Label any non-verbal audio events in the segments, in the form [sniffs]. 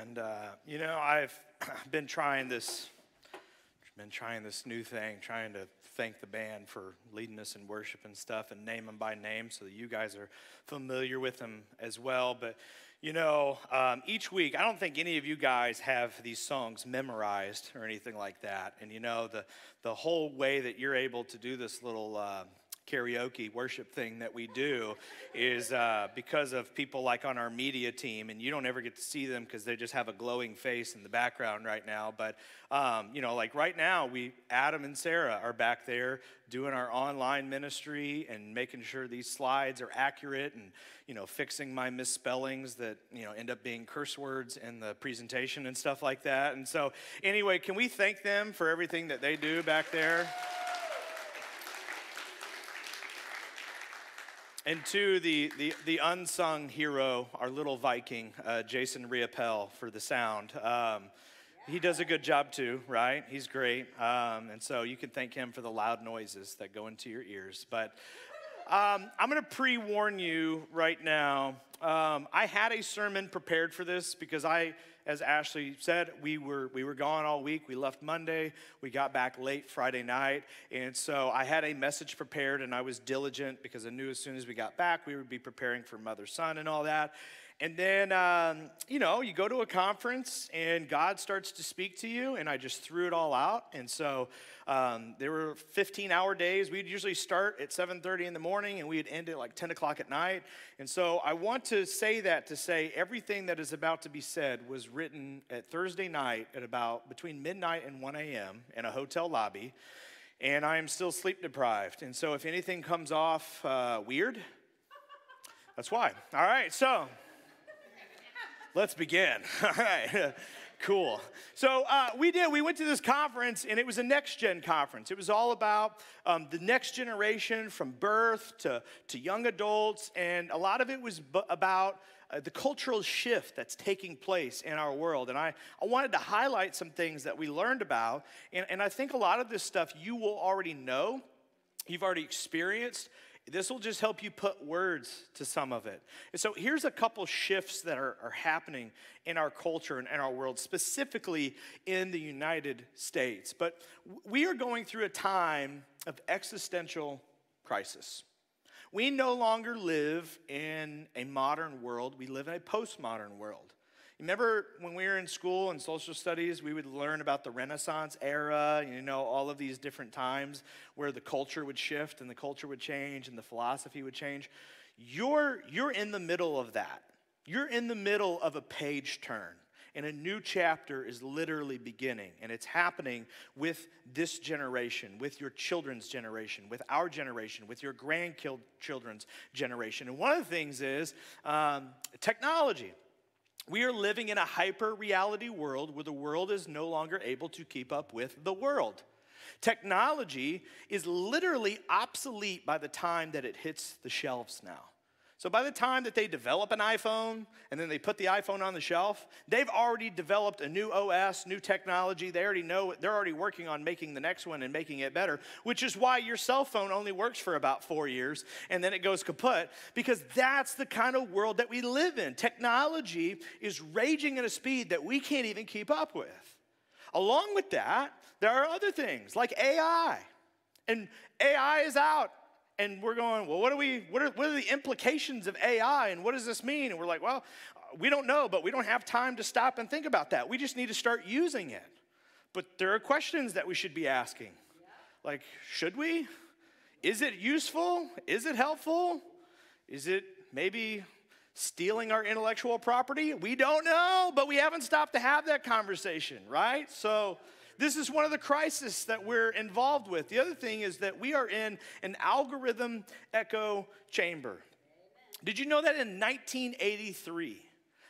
And uh, you know, I've [clears throat] been trying this, been trying this new thing, trying to thank the band for leading us in worship and stuff, and name them by name, so that you guys are familiar with them as well. But you know, um, each week, I don't think any of you guys have these songs memorized or anything like that. And you know, the the whole way that you're able to do this little. Uh, karaoke worship thing that we do is uh, because of people like on our media team, and you don't ever get to see them because they just have a glowing face in the background right now. But um, you know, like right now, we Adam and Sarah are back there doing our online ministry and making sure these slides are accurate and you know fixing my misspellings that you know end up being curse words in the presentation and stuff like that. And so, anyway, can we thank them for everything that they do back there? And to the, the, the, unsung hero, our little Viking, uh, Jason Riappel, for the sound. Um, he does a good job too, right? He's great. Um, and so you can thank him for the loud noises that go into your ears. But um, I'm going to pre warn you right now. Um, I had a sermon prepared for this because I as Ashley said, we were, we were gone all week. We left Monday. We got back late Friday night. And so I had a message prepared and I was diligent because I knew as soon as we got back, we would be preparing for mother son and all that. And then, um, you know, you go to a conference and God starts to speak to you, and I just threw it all out. And so um, there were 15-hour days. We'd usually start at 7:30 in the morning, and we'd end at like 10 o'clock at night. And so I want to say that to say everything that is about to be said was written at Thursday night at about between midnight and 1 a.m. in a hotel lobby, and I am still sleep deprived. And so if anything comes off uh, weird, that's why. All right, so. Let's begin. [laughs] All right. [laughs] cool. So uh, we did. We went to this conference, and it was a next gen conference. It was all about um, the next generation from birth to, to young adults, and a lot of it was b- about uh, the cultural shift that's taking place in our world. And I, I wanted to highlight some things that we learned about, and, and I think a lot of this stuff you will already know, you've already experienced. This will just help you put words to some of it. And so here's a couple shifts that are, are happening in our culture and in our world, specifically in the United States. But we are going through a time of existential crisis. We no longer live in a modern world, we live in a postmodern world. Remember when we were in school in social studies, we would learn about the Renaissance era, you know, all of these different times where the culture would shift and the culture would change and the philosophy would change. You're, you're in the middle of that. You're in the middle of a page turn. And a new chapter is literally beginning. And it's happening with this generation, with your children's generation, with our generation, with your grandchildren's generation. And one of the things is um, technology. We are living in a hyper reality world where the world is no longer able to keep up with the world. Technology is literally obsolete by the time that it hits the shelves now. So by the time that they develop an iPhone and then they put the iPhone on the shelf, they've already developed a new OS, new technology. They already know they're already working on making the next one and making it better, which is why your cell phone only works for about 4 years and then it goes kaput because that's the kind of world that we live in. Technology is raging at a speed that we can't even keep up with. Along with that, there are other things like AI. And AI is out and we're going, well, what are we, what are, what are the implications of AI and what does this mean? And we're like, well, we don't know, but we don't have time to stop and think about that. We just need to start using it. But there are questions that we should be asking. Like, should we? Is it useful? Is it helpful? Is it maybe stealing our intellectual property? We don't know, but we haven't stopped to have that conversation, right? So, this is one of the crises that we're involved with. The other thing is that we are in an algorithm echo chamber. Did you know that in 1983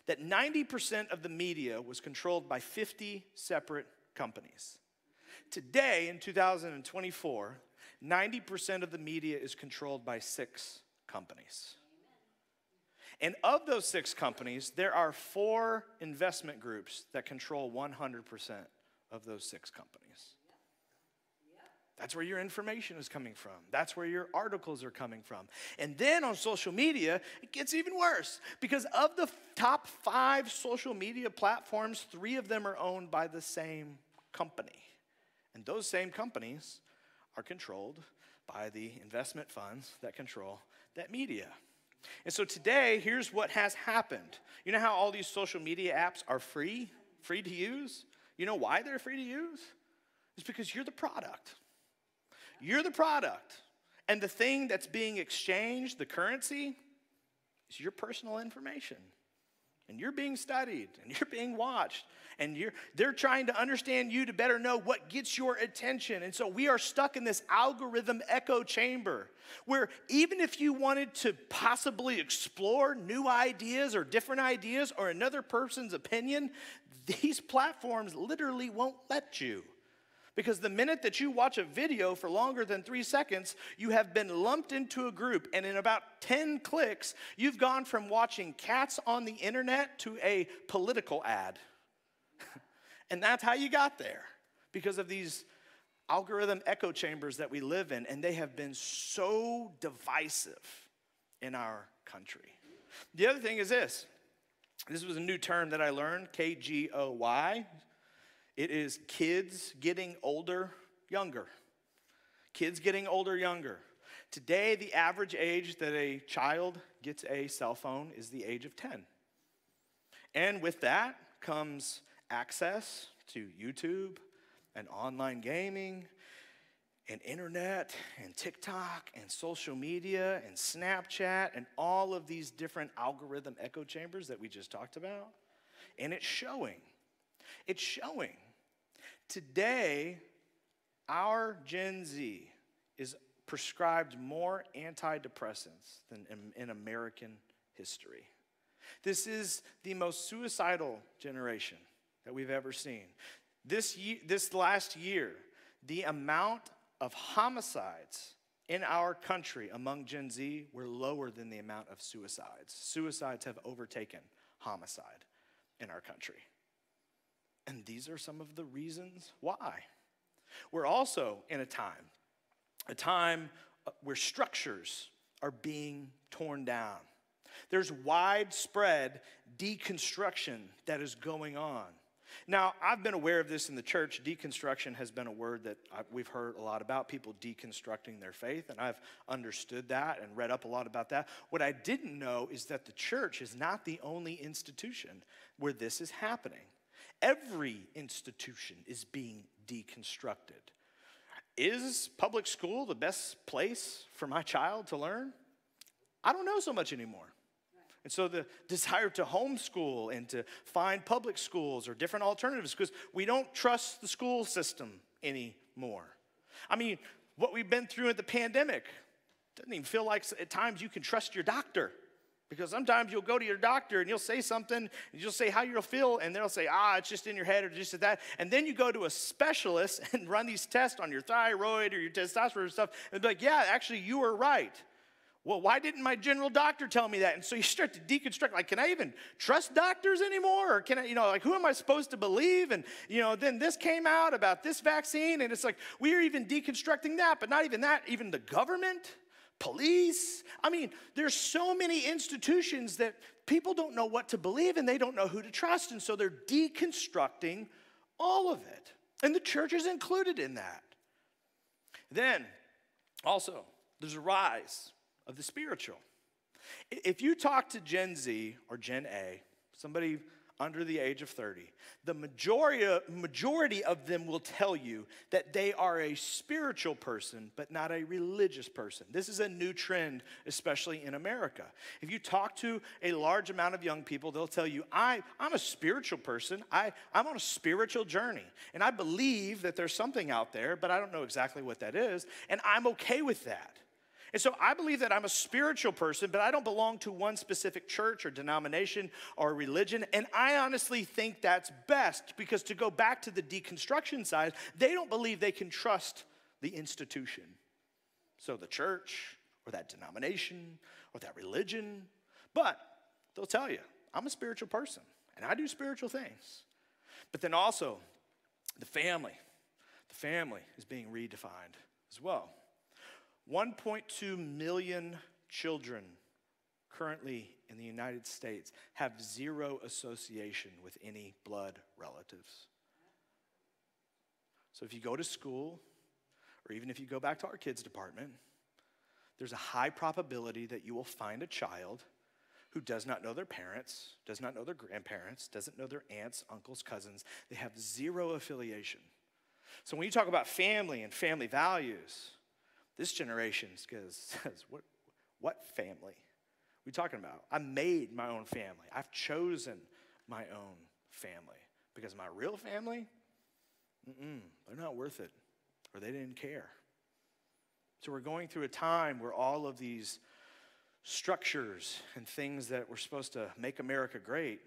that 90% of the media was controlled by 50 separate companies? Today in 2024, 90% of the media is controlled by 6 companies. And of those 6 companies, there are 4 investment groups that control 100% of those six companies. That's where your information is coming from. That's where your articles are coming from. And then on social media, it gets even worse because of the top five social media platforms, three of them are owned by the same company. And those same companies are controlled by the investment funds that control that media. And so today, here's what has happened. You know how all these social media apps are free, free to use? You know why they're free to use? It's because you're the product. You're the product. And the thing that's being exchanged, the currency, is your personal information. And you're being studied and you're being watched. And you're, they're trying to understand you to better know what gets your attention. And so we are stuck in this algorithm echo chamber where even if you wanted to possibly explore new ideas or different ideas or another person's opinion, these platforms literally won't let you. Because the minute that you watch a video for longer than three seconds, you have been lumped into a group, and in about 10 clicks, you've gone from watching cats on the internet to a political ad. [laughs] and that's how you got there, because of these algorithm echo chambers that we live in, and they have been so divisive in our country. The other thing is this this was a new term that I learned K G O Y. It is kids getting older, younger. Kids getting older, younger. Today, the average age that a child gets a cell phone is the age of 10. And with that comes access to YouTube and online gaming and internet and TikTok and social media and Snapchat and all of these different algorithm echo chambers that we just talked about. And it's showing. It's showing. Today, our Gen Z is prescribed more antidepressants than in, in American history. This is the most suicidal generation that we've ever seen. This, year, this last year, the amount of homicides in our country among Gen Z were lower than the amount of suicides. Suicides have overtaken homicide in our country. And these are some of the reasons why. We're also in a time, a time where structures are being torn down. There's widespread deconstruction that is going on. Now, I've been aware of this in the church. Deconstruction has been a word that we've heard a lot about, people deconstructing their faith, and I've understood that and read up a lot about that. What I didn't know is that the church is not the only institution where this is happening. Every institution is being deconstructed. Is public school the best place for my child to learn? I don't know so much anymore. And so the desire to homeschool and to find public schools or different alternatives because we don't trust the school system anymore. I mean, what we've been through at the pandemic doesn't even feel like at times you can trust your doctor. Because sometimes you'll go to your doctor and you'll say something, and you'll say how you'll feel, and they'll say, ah, it's just in your head or just that. And then you go to a specialist [laughs] and run these tests on your thyroid or your testosterone stuff, and be like, yeah, actually, you were right. Well, why didn't my general doctor tell me that? And so you start to deconstruct, like, can I even trust doctors anymore? Or can I, you know, like, who am I supposed to believe? And, you know, then this came out about this vaccine, and it's like, we are even deconstructing that, but not even that, even the government, police. I mean, there's so many institutions that people don't know what to believe and they don't know who to trust. And so they're deconstructing all of it. And the church is included in that. Then, also, there's a rise of the spiritual. If you talk to Gen Z or Gen A, somebody under the age of 30, the majority, majority of them will tell you that they are a spiritual person, but not a religious person. This is a new trend, especially in America. If you talk to a large amount of young people, they'll tell you, I, I'm a spiritual person. I, I'm on a spiritual journey. And I believe that there's something out there, but I don't know exactly what that is. And I'm okay with that. And so I believe that I'm a spiritual person, but I don't belong to one specific church or denomination or religion. And I honestly think that's best because to go back to the deconstruction side, they don't believe they can trust the institution. So the church or that denomination or that religion. But they'll tell you, I'm a spiritual person and I do spiritual things. But then also, the family. The family is being redefined as well. 1.2 million children currently in the United States have zero association with any blood relatives. So if you go to school, or even if you go back to our kids' department, there's a high probability that you will find a child who does not know their parents, does not know their grandparents, doesn't know their aunts, uncles, cousins. They have zero affiliation. So when you talk about family and family values, this generation [laughs] says, what, what family? we talking about? I made my own family. I've chosen my own family. Because my real family, they're not worth it, or they didn't care. So we're going through a time where all of these structures and things that were supposed to make America great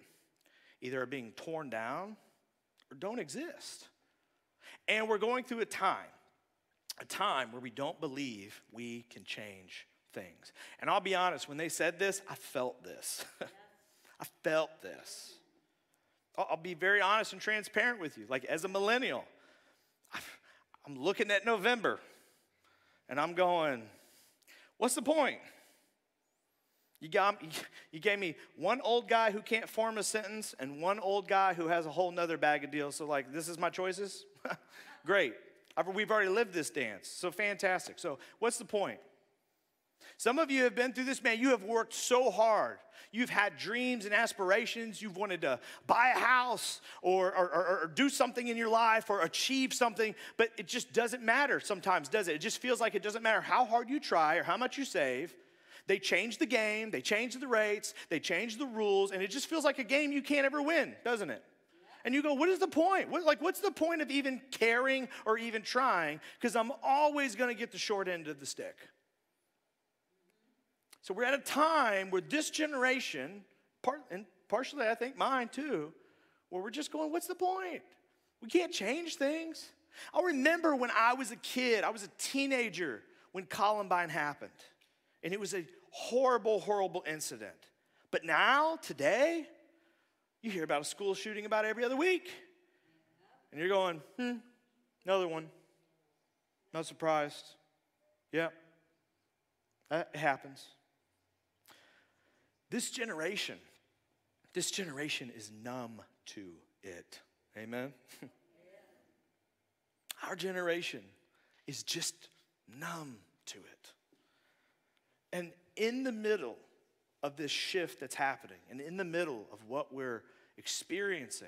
either are being torn down or don't exist. And we're going through a time, a time where we don't believe we can change things. And I'll be honest, when they said this, I felt this. [laughs] I felt this. I'll be very honest and transparent with you. Like, as a millennial, I'm looking at November and I'm going, what's the point? You, got, [laughs] you gave me one old guy who can't form a sentence and one old guy who has a whole nother bag of deals. So, like, this is my choices? [laughs] Great. We've already lived this dance. So, fantastic. So, what's the point? Some of you have been through this, man. You have worked so hard. You've had dreams and aspirations. You've wanted to buy a house or, or, or, or, do something in your life or achieve something, but it just doesn't matter sometimes, does it? It just feels like it doesn't matter how hard you try or how much you save. They change the game, they change the rates, they change the rules, and it just feels like a game you can't ever win, doesn't it? And you go, what is the point? What, like, what's the point of even caring or even trying? Because I'm always going to get the short end of the stick. So we're at a time where this generation, part, and partially I think mine too, where we're just going, what's the point? We can't change things. I remember when I was a kid, I was a teenager when Columbine happened. And it was a horrible, horrible incident. But now, today, you hear about a school shooting about every other week. And you're going, hmm, another one. Not surprised. Yeah, that happens. This generation, this generation is numb to it. Amen? [laughs] Our generation is just numb to it. And in the middle of this shift that's happening, and in the middle of what we're experiencing,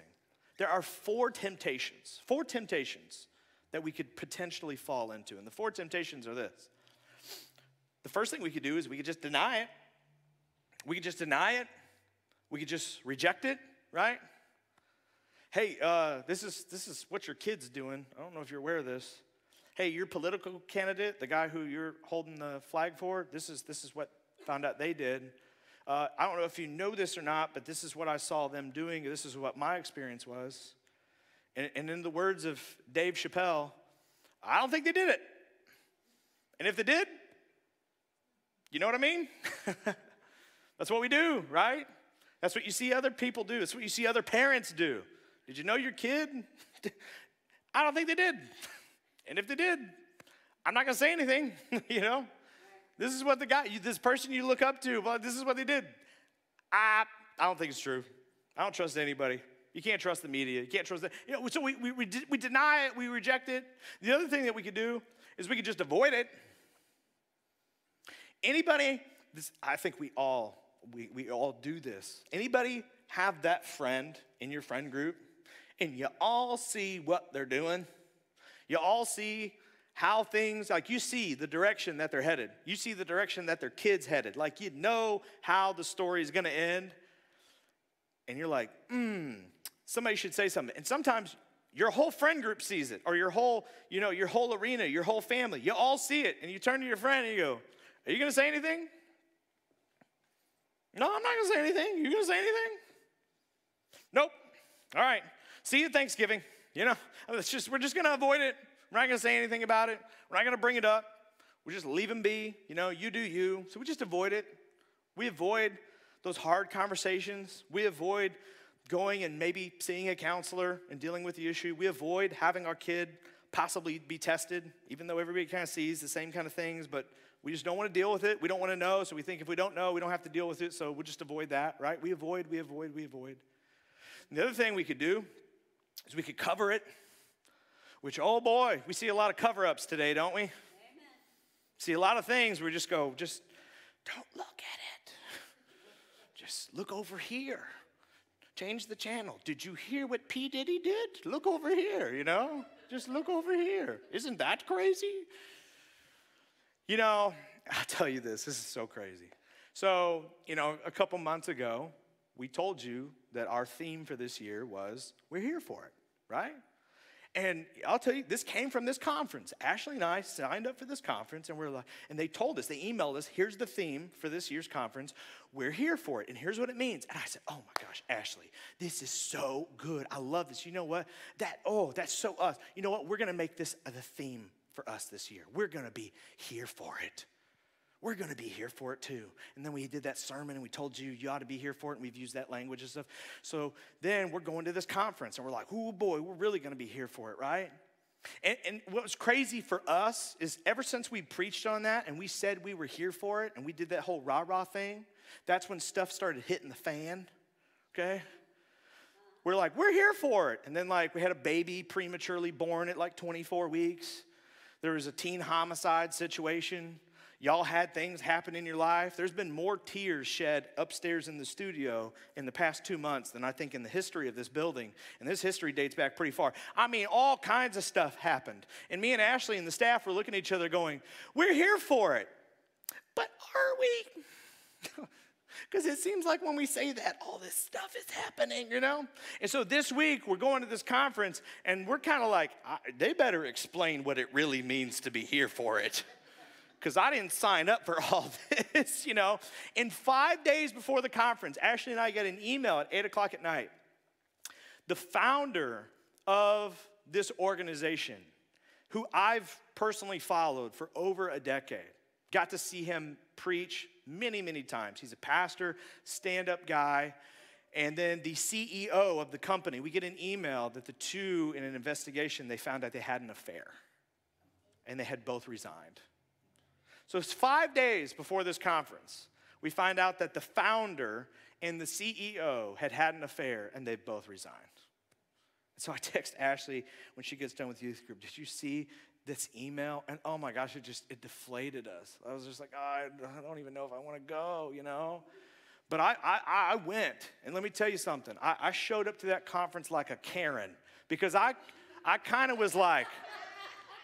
there are four temptations, four temptations that we could potentially fall into. And the four temptations are this. The first thing we could do is we could just deny it. We could just deny it. We could just reject it, right? Hey, uh, this is this is what your kid's doing. I don't know if you're aware of this hey, your political candidate, the guy who you're holding the flag for, this is, this is what found out they did. Uh, I don't know if you know this or not, but this is what I saw them doing. This is what my experience was. And, and in the words of Dave Chappelle, I don't think they did it. And if they did, you know what I mean? [laughs] That's what we do, right? That's what you see other people do. That's what you see other parents do. Did you know your kid? [laughs] I don't think they did. [laughs] And if they did, I'm not going to say anything, you know? This is what the guy, this person you look up to, well, this is what they did. I, I don't think it's true. I don't trust anybody. You can't trust the media. You can't trust the, you know, so we, we, we, we deny it, we reject it. The other thing that we could do is we could just avoid it. Anybody, this, I think we all, we, we all do this. Anybody have that friend in your friend group and you all see what they're doing? You all see how things, like you see the direction that they're headed. You see the direction that their kids headed. Like you know how the story is gonna end. And you're like, hmm, somebody should say something. And sometimes your whole friend group sees it, or your whole, you know, your whole arena, your whole family. You all see it, and you turn to your friend and you go, Are you gonna say anything? No, I'm not gonna say anything. You gonna say anything? Nope. All right. See you Thanksgiving. You know, [laughs] just, we're just going to avoid it. We're not going to say anything about it. We're not going to bring it up. We just leave him be. You know, you do you. So we just avoid it. We avoid those hard conversations. We avoid going and maybe seeing a counselor and dealing with the issue. We avoid having our kid possibly be tested, even though everybody kind of sees the same kind of things, but we just don't want to deal with it. We don't want to know, so we think if we don't know, we don't have to deal with it, so we'll just avoid that, right? We avoid, we avoid, we avoid. And the other thing we could do is we could cover it, which, oh boy, we see a lot of cover ups today, don't we? Amen. See a lot of things where we just go, just don't look at it. Just look over here. Change the channel. Did you hear what P. Diddy did? Look over here, you know? Just look over here. Isn't that crazy? You know, I'll tell you this, this is so crazy. So, you know, a couple months ago, we told you that our theme for this year was We're Here for It, right? And I'll tell you, this came from this conference. Ashley and I signed up for this conference, and we're like, and they told us, they emailed us, here's the theme for this year's conference. We're here for it, and here's what it means. And I said, Oh my gosh, Ashley, this is so good. I love this. You know what? That, oh, that's so us. You know what? We're gonna make this the theme for us this year. We're gonna be here for it we're going to be here for it too. And then we did that sermon and we told you you ought to be here for it, and we've used that language and stuff. So then we're going to this conference and we're like, oh boy, we're really going to be here for it, right? And, and, what was crazy for us is ever since we preached on that and we said we were here for it and we did that whole rah rah thing, that's when stuff started hitting the fan, okay? We're like, we're here for it. And then, like, we had a baby prematurely born at like 24 weeks. There was a teen homicide situation. Y'all had things happen in your life. There's been more tears shed upstairs in the studio in the past two months than I think in the history of this building. And this history dates back pretty far. I mean, all kinds of stuff happened. And me and Ashley and the staff were looking at each other going, We're here for it. But are we? [laughs] Because it seems like when we say that, all this stuff is happening, you know? And so this week, we're going to this conference, and we're kind of like, they better explain what it really means to be here for it [laughs] because I didn't sign up for [laughs] all this, you know. In five days before the conference, Ashley and I get an email at 8 o'clock at night. The founder of this organization, who I've personally followed for over a decade, got to see him preach many, many times. He's a pastor, stand up guy. And then the CEO of the company, we get an email that the two, in an investigation, they found out they had an affair. And they had both resigned. So it's five days before this conference. We find out that the founder and the CEO had had an affair and they both resigned. so I text Ashley when she gets done with youth group, did you see this email? And oh my gosh, it just, it deflated us. I was just like, oh, I don't even know if I want to go, you know? But I, I, I went, and let me tell you something. I, I showed up to that conference like a Karen because I, I kind of was like,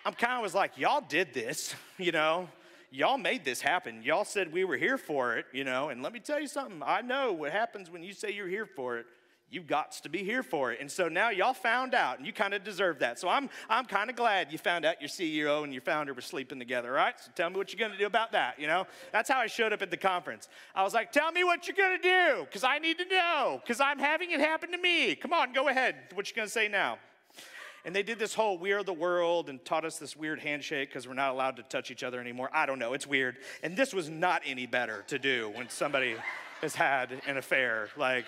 I'm kind of was like, y'all did this, [laughs] you know? Y'all made this happen. Y'all said we were here for it, you know. And let me tell you something. I know what happens when you say you're here for it. You've got to be here for it. And so now y'all found out, and you kind of deserve that. So I'm, I'm kind of glad you found out your CEO and your founder were sleeping together, right? So tell me what you're going to do about that, you know? That's how I showed up at the conference. I was like, tell me what you're going to do, because I need to know, because I'm having it happen to me. Come on, go ahead. What you going to say now? And they did this whole we are the world and taught us this weird handshake because we're not allowed to touch each other anymore. I don't know, it's weird. And this was not any better to do when somebody has had an affair. Like,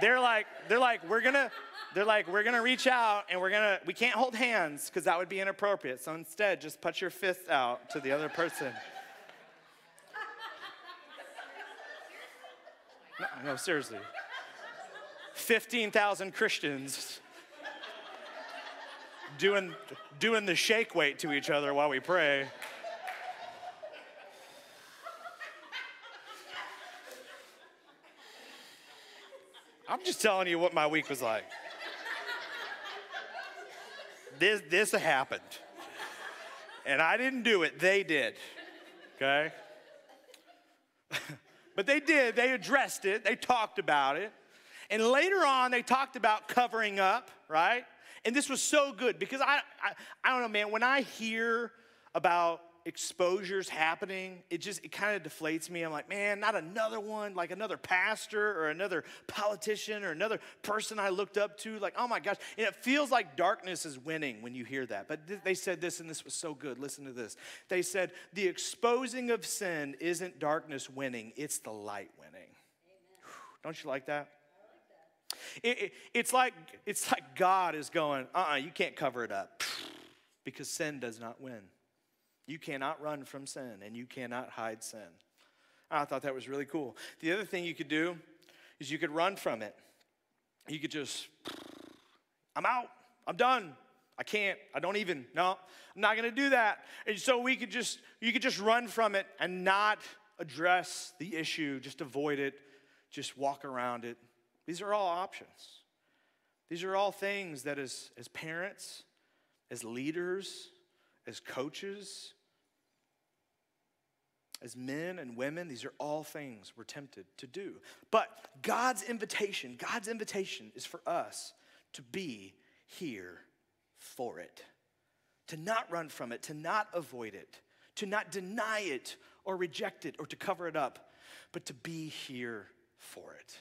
they're like, they're like, we're gonna, they're like, we're gonna reach out and we're gonna, we can't hold hands because that would be inappropriate. So instead, just put your fist out to the other person. No, no seriously. 15,000 Christians doing, doing the shake weight to each other while we pray. I'm just telling you what my week was like. This, this happened. And I didn't do it, they did. Okay? [laughs] but they did. They addressed it, they talked about it. And later on, they talked about covering up, right? And this was so good because I, I, I don't know, man, when I hear about exposures happening, it just, it kind of deflates me. I'm like, man, not another one, like another pastor or another politician or another person I looked up to. Like, oh my gosh. And it feels like darkness is winning when you hear that. But th- they said this, and this was so good. Listen to this. They said, the exposing of sin isn't darkness winning, it's the light winning. Don't you like that? It, it, it's, like, it's like God is going, uh uh-uh, uh you can't cover it up. [sniffs] because sin does not win. You cannot run from sin and you cannot hide sin. I thought that was really cool. The other thing you could do is you could run from it. You could just, [sniffs] I'm out, I'm done. I can't, I don't even, no, I'm not gonna do that. And so we could just, you could just run from it and not address the issue, just avoid it, just walk around it. These are all options. These are all things that as, as parents, as leaders, as coaches, as men and women, these are all things we're tempted to do. But God's invitation, God's invitation is for us to be here for it, to not run from it, to not avoid it, to not deny it or reject it or to cover it up, but to be here for it.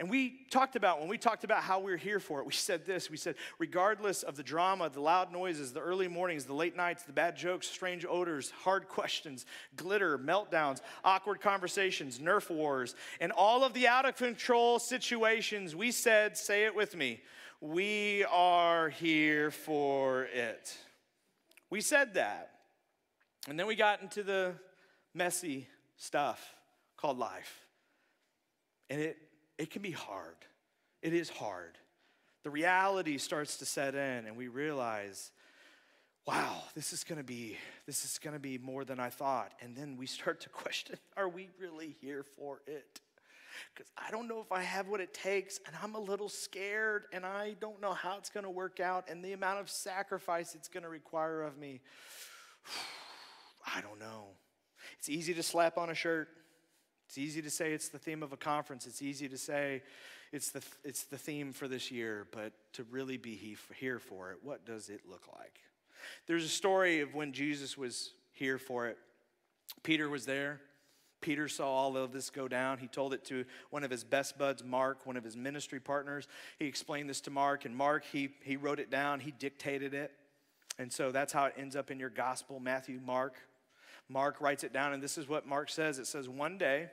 And we talked about, when we talked about how we're here for it, we said this. We said, regardless of the drama, the loud noises, the early mornings, the late nights, the bad jokes, strange odors, hard questions, glitter, meltdowns, awkward conversations, Nerf wars, and all of the out of control situations, we said, say it with me, we are here for it. We said that. And then we got into the messy stuff called life. And it it can be hard. It is hard. The reality starts to set in, and we realize, wow, this is gonna be, this is gonna be more than I thought. And then we start to [laughs] question, are we really here for it? Because I don't know if I have what it takes, and I'm a little scared, and I don't know how it's gonna work out, and the amount of sacrifice it's gonna require of me. [sighs] I don't know. It's easy to slap on a shirt. It's easy to say it's the theme of a conference. It's easy to say it's the, it's the theme for this year, but to really be here for it, what does it look like? There's a story of when Jesus was here for it. Peter was there. Peter saw all of this go down. He told it to one of his best buds, Mark, one of his ministry partners. He explained this to Mark, and Mark, he, he wrote it down, he dictated it. And so that's how it ends up in your gospel Matthew, Mark. Mark writes it down, and this is what Mark says it says, One day,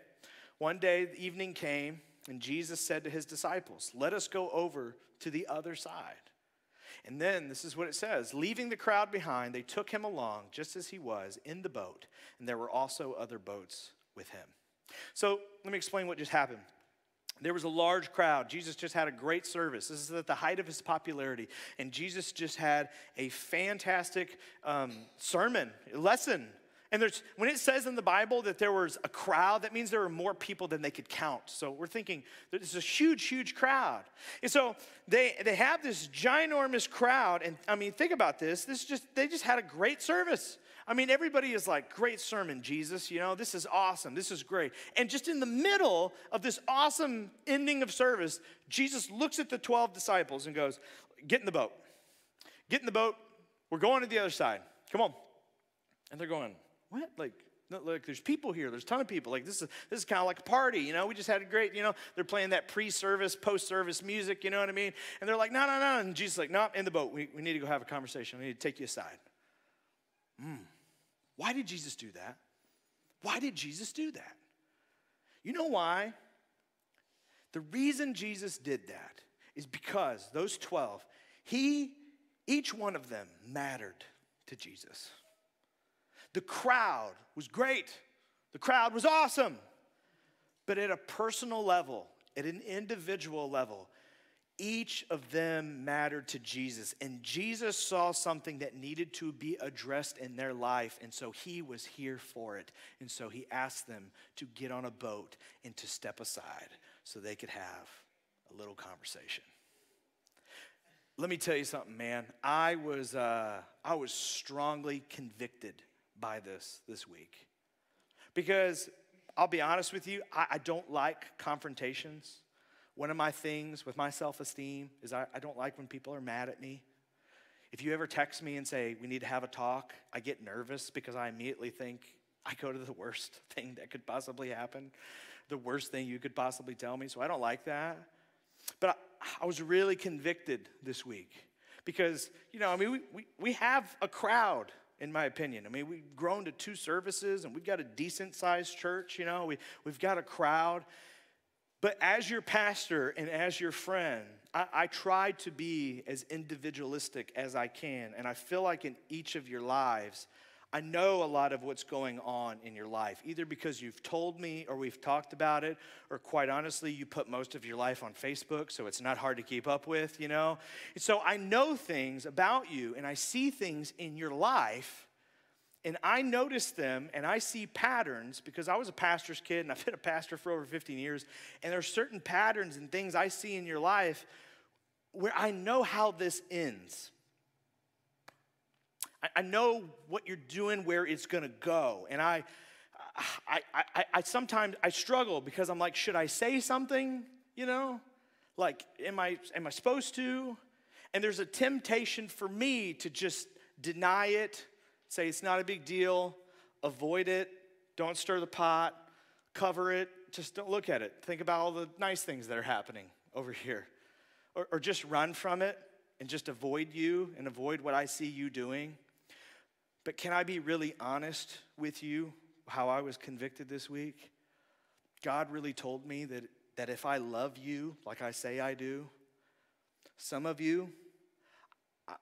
one day, the evening came, and Jesus said to his disciples, Let us go over to the other side. And then this is what it says Leaving the crowd behind, they took him along just as he was in the boat, and there were also other boats with him. So let me explain what just happened. There was a large crowd. Jesus just had a great service. This is at the height of his popularity. And Jesus just had a fantastic um, sermon, lesson and there's, when it says in the Bible that there was a crowd, that means there were more people than they could count. So we're thinking there's a huge, huge crowd. And so they, they have this ginormous crowd. And I mean, think about this. This just, they just had a great service. I mean, everybody is like, great sermon, Jesus. You know, this is awesome. This is great. And just in the middle of this awesome ending of service, Jesus looks at the 12 disciples and goes, Get in the boat. Get in the boat. We're going to the other side. Come on. And they're going, what? Like, look, there's people here. There's a ton of people. Like this is this is kind of like a party, you know. We just had a great, you know. They're playing that pre-service, post-service music, you know what I mean? And they're like, no, no, no. And Jesus is like, no, in the boat. We, we need to go have a conversation. I need to take you aside. Hmm. Why did Jesus do that? Why did Jesus do that? You know why? The reason Jesus did that is because those 12, he, each one of them mattered to Jesus. The crowd was great, the crowd was awesome. But at a personal level, at an individual level, each of them mattered to Jesus. And Jesus saw something that needed to be addressed in their life. And so he was here for it. And so he asked them to get on a boat and to step aside so they could have a little conversation. Let me tell you something, man. I was, uh, I was strongly convicted by this this week. Because I'll be honest with you, I, I don't like confrontations. One of my things with my self esteem is I, I don't like when people are mad at me. If you ever text me and say, we need to have a talk, I get nervous because I immediately think I go to the worst [laughs] thing that could possibly happen, the worst thing you could possibly tell me. So I don't like that. But I, I was really convicted this week because, you know, I mean, we, we, we have a crowd in my opinion. I mean, we've grown to two services and we've got a decent sized church, you know, we, we've got a crowd. But as your pastor and as your friend, I, I try to be as individualistic as I can. And I feel like in each of your lives, I know a lot of what's going on in your life, either because you've told me or we've talked about it, or quite honestly, you put most of your life on Facebook, so it's not hard to keep up with, you know? And so I know things about you and I see things in your life and I notice them and I see patterns because I was a pastor's kid and I've been a pastor for over 15 years. And there are certain patterns and things I see in your life where I know how this ends. I, I know what you're doing, where it's gonna go. And I, I, I, I sometimes I struggle because I'm like, should I say something? You know? Like, am I am I supposed to? And there's a temptation for me to just deny it Say it's not a big deal, avoid it, don't stir the pot, cover it, just don't look at it. Think about all the nice things that are happening over here. Or, or just run from it and just avoid you and avoid what I see you doing. But can I be really honest with you how I was convicted this week? God really told me that, that if I love you like I say I do, some of you,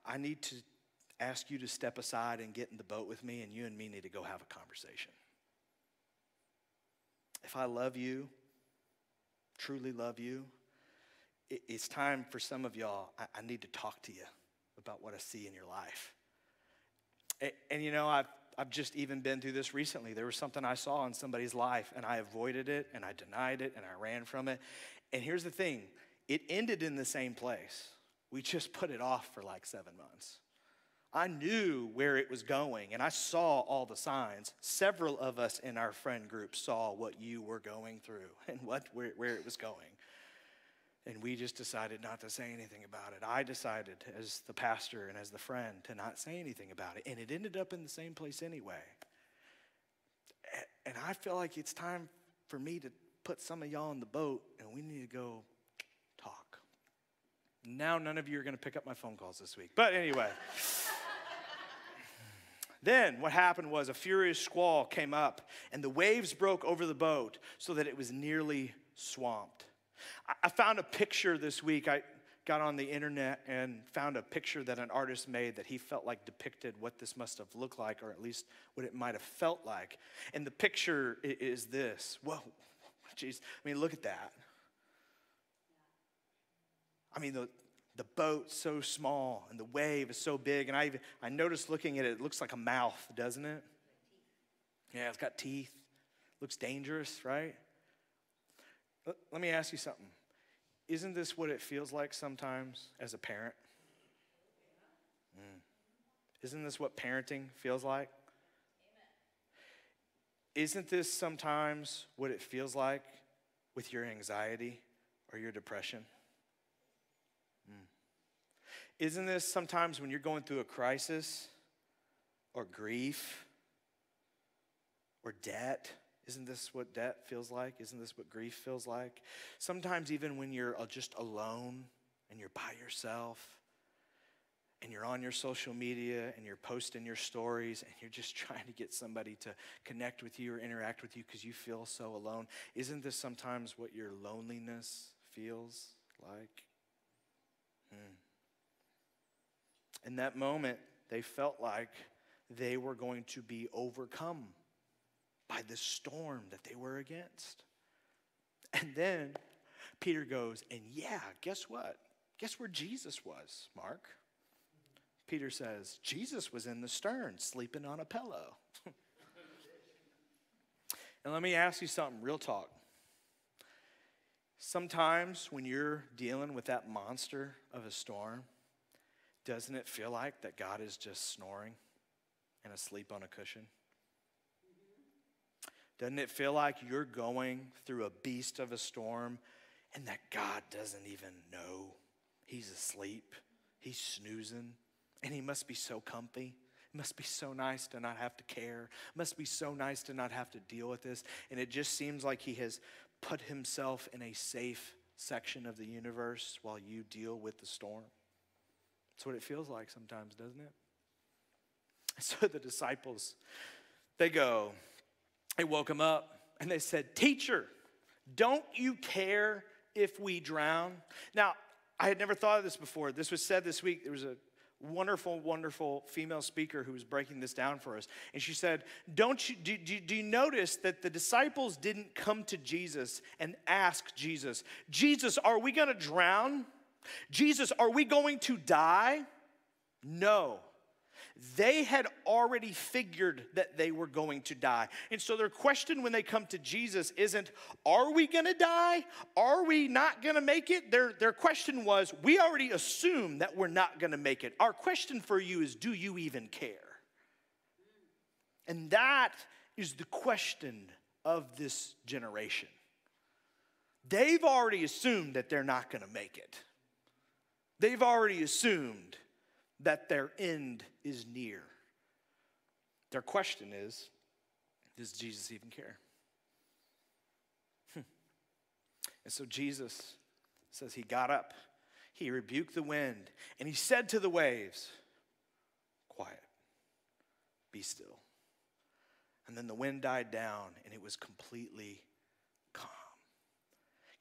I need to ask you to step aside and get in the boat with me, and you and me need to go have a conversation. If I love you, truly love you, it's time for some of y'all, I need to talk to you about what I see in your life. And, and, you know, I've, I've just even been through this recently. There was something I saw in somebody's life, and I avoided it, and I denied it, and I ran from it. And here's the thing it ended in the same place. We just put it off for like seven months. I knew where it was going and I saw all the signs. Several of us in our friend group saw what you were going through [laughs] and what, where, where it was going. And we just decided not to say anything about it. I decided, as the pastor and as the friend, to not say anything about it. And it ended up in the same place anyway. And I feel like it's time for me to put some of y'all in the boat and we need to go talk. Now, none of you are going to pick up my phone calls this week. But anyway. [laughs] Then what happened was a furious squall came up, and the waves broke over the boat so that it was nearly swamped. I found a picture this week. I got on the internet and found a picture that an artist made that he felt like depicted what this must have looked like, or at least what it might have felt like. And the picture is this. Whoa, [laughs] jeez. I mean, look at that. I mean, the, the boat so small and the wave is so big. And I, even, I noticed looking at it, it looks like a mouth, doesn't it? Yeah, it's got teeth. Looks dangerous, right? Let, me ask you something. Isn't this what it feels like sometimes as a parent? Mm. Isn't this what parenting feels like? Isn't this sometimes what it feels like with your anxiety or your depression? Isn't this sometimes when you're going through a crisis or grief or debt? Isn't this what debt feels like? Isn't this what grief feels like? Sometimes, even when you're uh, just alone and you're by yourself and you're on your social media and you're posting your stories and you're just [laughs] trying to get somebody to connect with you or interact with you because you feel so alone, isn't this sometimes what your loneliness feels like? Hmm. In that moment, they felt like they were going to be overcome by the storm that they were against. And then Peter goes, and yeah, guess what? Guess where Jesus was, Mark? Peter says, Jesus was in the stern, sleeping on a pillow. [laughs] and let me ask you something, real talk. Sometimes when you're dealing with that monster of a storm, doesn't it feel like that God is just snoring and asleep on a cushion? Doesn't it feel like you're going through a beast of a storm and that God doesn't even know he's asleep? He's snoozing and he must be so comfy. It must be so nice to not have to care. It must be so nice to not have to deal with this. And it just seems like he has put himself in a safe section of the universe while you deal with the storm. That's what it feels like sometimes, doesn't it? [laughs] So the disciples, they go, they woke him up and they said, Teacher, don't you care if we drown? Now, I had never thought of this before. This was said this week. There was a wonderful, wonderful female speaker who was breaking this down for us. And she said, Don't you do, do, do you notice that the disciples didn't come to Jesus and ask Jesus, Jesus, are we gonna drown? Jesus, are we going to die? No. They had already figured that they were going to die. And so their question when they come to Jesus isn't, Are we going to die? Are we not going to make it? Their, their question was, We already assume that we're not going to make it. Our question for you is, Do you even care? And that is the question of this generation. They've already assumed that they're not going to make it. They've already assumed that their end is near. Their question is Does Jesus even care? Hmm. And so Jesus says he got up, he rebuked the wind, and he said to the waves, Quiet, be still. And then the wind died down, and it was completely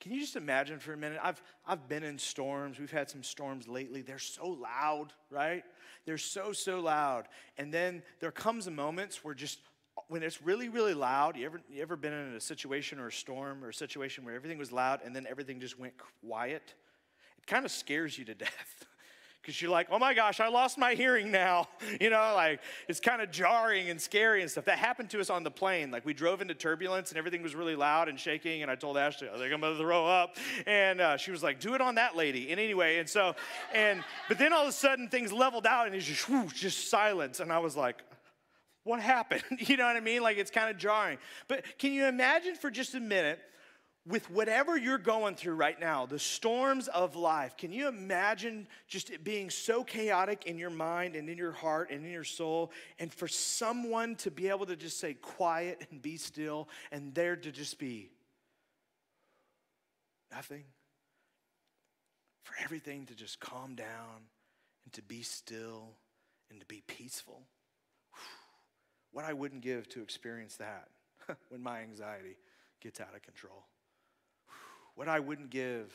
can you just imagine for a minute? I've, I've been in storms. We've had some storms lately. They're so loud, right? They're so, so loud. And then there comes a moments where just when it's really, really loud, you ever, you ever been in a situation or a storm or a situation where everything was loud and then everything just went quiet? It kind of scares you to [laughs] death because you're like, oh my gosh, I lost my hearing now. [laughs] You know, like it's kind of jarring and scary and stuff. That happened to us on the plane. Like we drove into turbulence and everything was really loud and shaking. And I told Ashley, I think I'm gonna throw up. And uh, she was like, do it on that lady. And anyway, and so, and, but then all of a sudden things leveled out and it's just, just silence. And I was like, what happened? [laughs] You know what I mean? Like it's kind of jarring. But can you imagine for just a minute with whatever you're going through right now, the storms of life, can you imagine just it being so chaotic in your mind and in your heart and in your soul? And for someone to be able to just say quiet and be still, and there to just be nothing? For everything to just calm down and to be still and to be peaceful. What I wouldn't give to experience that [laughs] when my anxiety gets out of control what I wouldn't give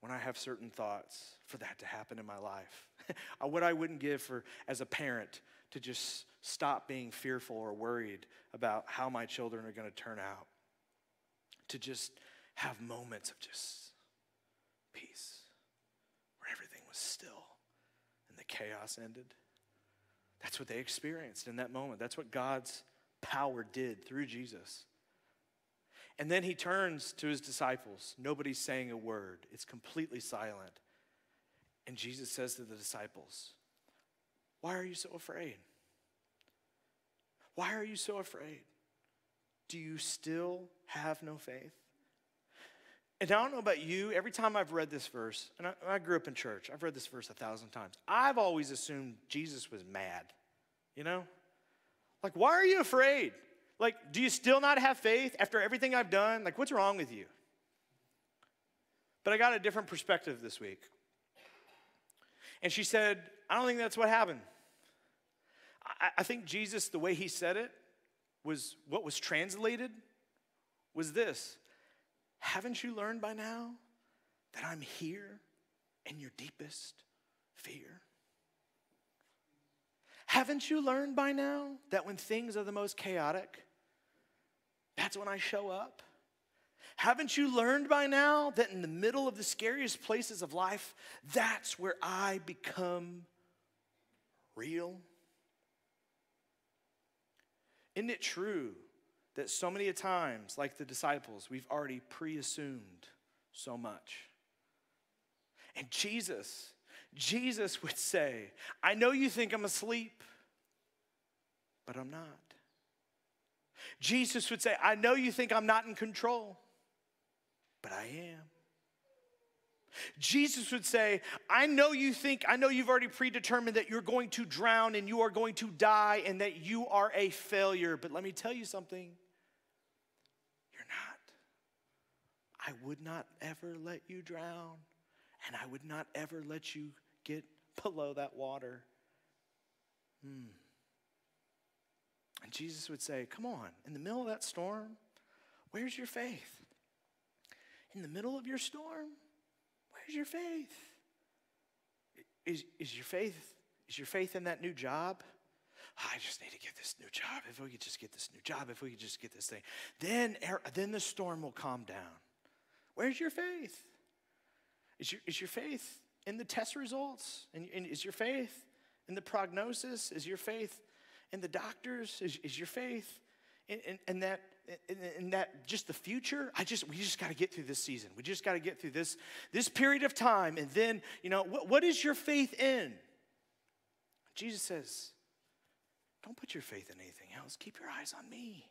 when I have certain thoughts for that to happen in my life. [laughs] Uh, what I wouldn't give for as a parent to just stop being fearful or worried about how my children are going to turn out. To just have moments of just peace where everything was still and the chaos ended. That's what they experienced in that moment. That's what God's power did through Jesus. And then he turns to his disciples. Nobody's saying a word, it's completely silent. And Jesus says to the disciples, Why are you so afraid? Why are you so afraid? Do you still have no faith? And I don't know about you, every time I've read this verse, and I, I, grew up in church, I've read this verse a thousand times. I've always assumed Jesus was mad, you know? Like, why are you afraid? Like, do you still not have faith after everything I've done? Like, what's wrong with you? But I got a different perspective this week. And she said, I don't think that's what happened. I, I think Jesus, the way he said it, was what was translated was this Haven't you learned by now that I'm here in your deepest fear? Haven't you learned by now that when things are the most chaotic, that's when I show up. Haven't you learned by now that in the middle of the scariest places of life, that's where I become real? Isn't it true that so many times, like the disciples, we've already pre assumed so much? And Jesus, Jesus would say, I know you think I'm asleep, but I'm not. Jesus would say, I know you think I'm not in control, but I am. Jesus would say, I know you think, I know you've already predetermined that you're going to drown and you are going to die and that you are a failure, but let me tell you something. You're not. I would not ever let you drown, and I would not ever let you get below that water. Hmm. And Jesus would say, Come on, in the middle of that storm, where's your faith? In the middle of your storm, Where's your faith? Is, is your faith is your faith in that new job? Ah, I just need to get this new job. If we could just get this new job, if we could just get this thing, then, then the storm will calm down. Where's your faith? Is your, is your faith in the test results? And, and is your faith in the prognosis? Is your faith in the doctors? Is, is your faith. And, in, in that in, in, that just the future i just we just got to get through this season. We just got to get through this this period of time. And then you know what, what is your faith in? Jesus says don't put your faith in anything else. Keep your eyes on me.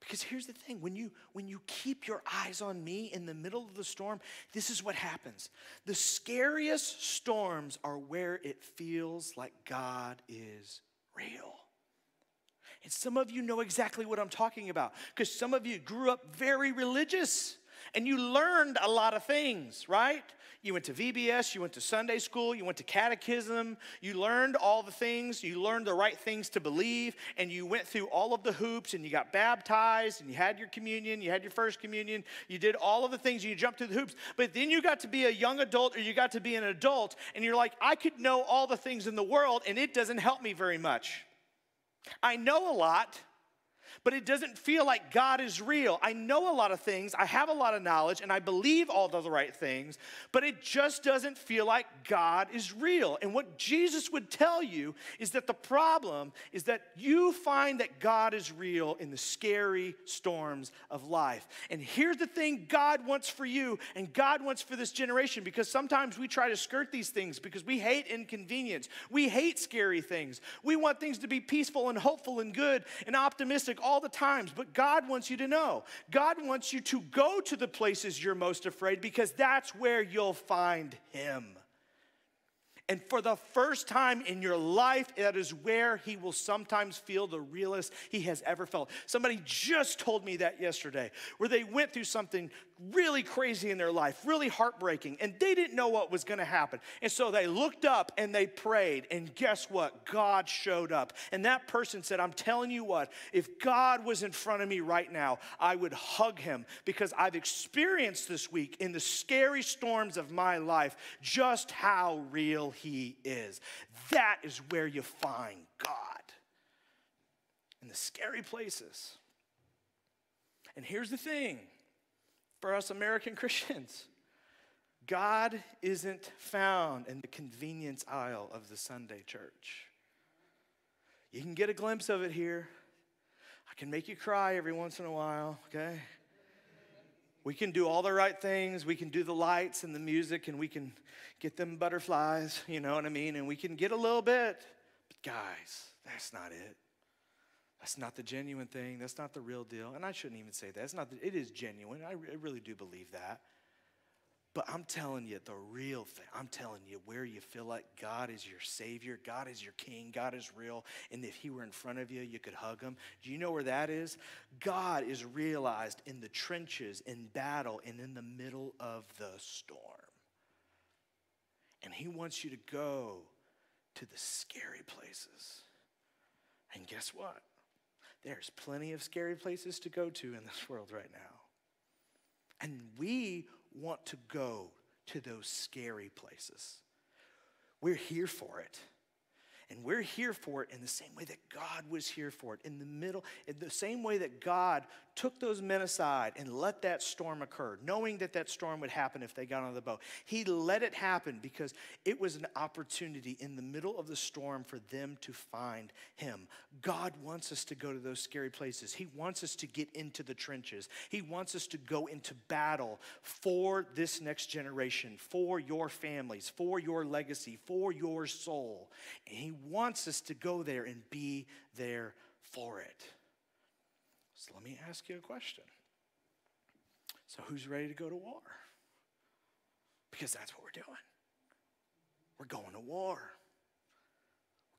Because here's the thing when you when you keep your eyes on me in the middle of the storm this is what happens. The scariest storms are where it feels like god is real. And some of you know exactly what I'm talking about because some of you grew up very religious and you learned a lot of things, right? You went to VBS, you went to Sunday school, you went to catechism, you learned all the things, you learned the right things to believe, and you went through all of the hoops and you got baptized and you had your communion, you had your first communion, you did all of the things, you jumped through the hoops. But then you got to be a young adult or you got to be an adult, and you're like, I could know all the things in the world, and it doesn't help me very much. I know a lot, but it doesn't feel like God is real. I know a lot of things, I have a lot of knowledge, and I believe all the right things, but it just doesn't feel like God is real. And what Jesus would tell you is that the problem is that you find that God is real in the scary storms of life. And here's the thing God wants for you, and God wants for this generation, because sometimes we try to skirt these things because we hate inconvenience, we hate scary things. We want things to be peaceful and hopeful and good and optimistic all the times, but God wants you to know. God wants you to go to the places you're most afraid because that's where you'll find Him. And for the first time in your life, that is where he will sometimes feel the realest he has ever felt. Somebody just told me that yesterday, where they went through something really crazy in their life, really heartbreaking, and they didn't know what was gonna happen. And so they looked up and they prayed, and guess what? God showed up. And that person said, I'm telling you what, if God was in front of me right now, I would hug him because I've experienced this week in the scary storms of my life just how real he is. That is where you find God in the scary places. And here's the thing for us American [laughs] Christians God isn't found in the convenience aisle of the Sunday church. You can get a glimpse of it here. I can make you cry every once in a while, okay? We can do all the right things. We can do the lights and the music and we can get them butterflies, [laughs] you know what I mean? And we can get a little bit. But guys, that's not it. That's not the genuine thing. That's not the real deal. And I shouldn't even say that. It's not the, it is genuine. I, I really do believe that. But I'm telling you the real thing. I'm telling you where you feel like God is your Savior, God is your King, God is real, and if He were in front of you, you could hug Him. Do you know where that is? God is realized in the trenches, in battle, and in the middle of the storm. And He wants you to go to the scary places. And guess what? There's plenty of scary places to go to in this world right now. And we want to go to those scary places. We're here for it. And we're here for it in the same way that God was here for it, in the middle, in the same way that God took those men aside and let that storm occur, knowing that that storm would happen if they got on the boat. He let it happen because it was an opportunity in the middle of the storm for them to find Him. God wants us to go to those scary places. He wants us to get into the trenches. He wants us to go into battle for this next generation, for your families, for your legacy, for your soul. And He wants us to go there and be there for it. So let me ask you a question. So, who's ready to go to war? Because that's what we're doing. We're going to war.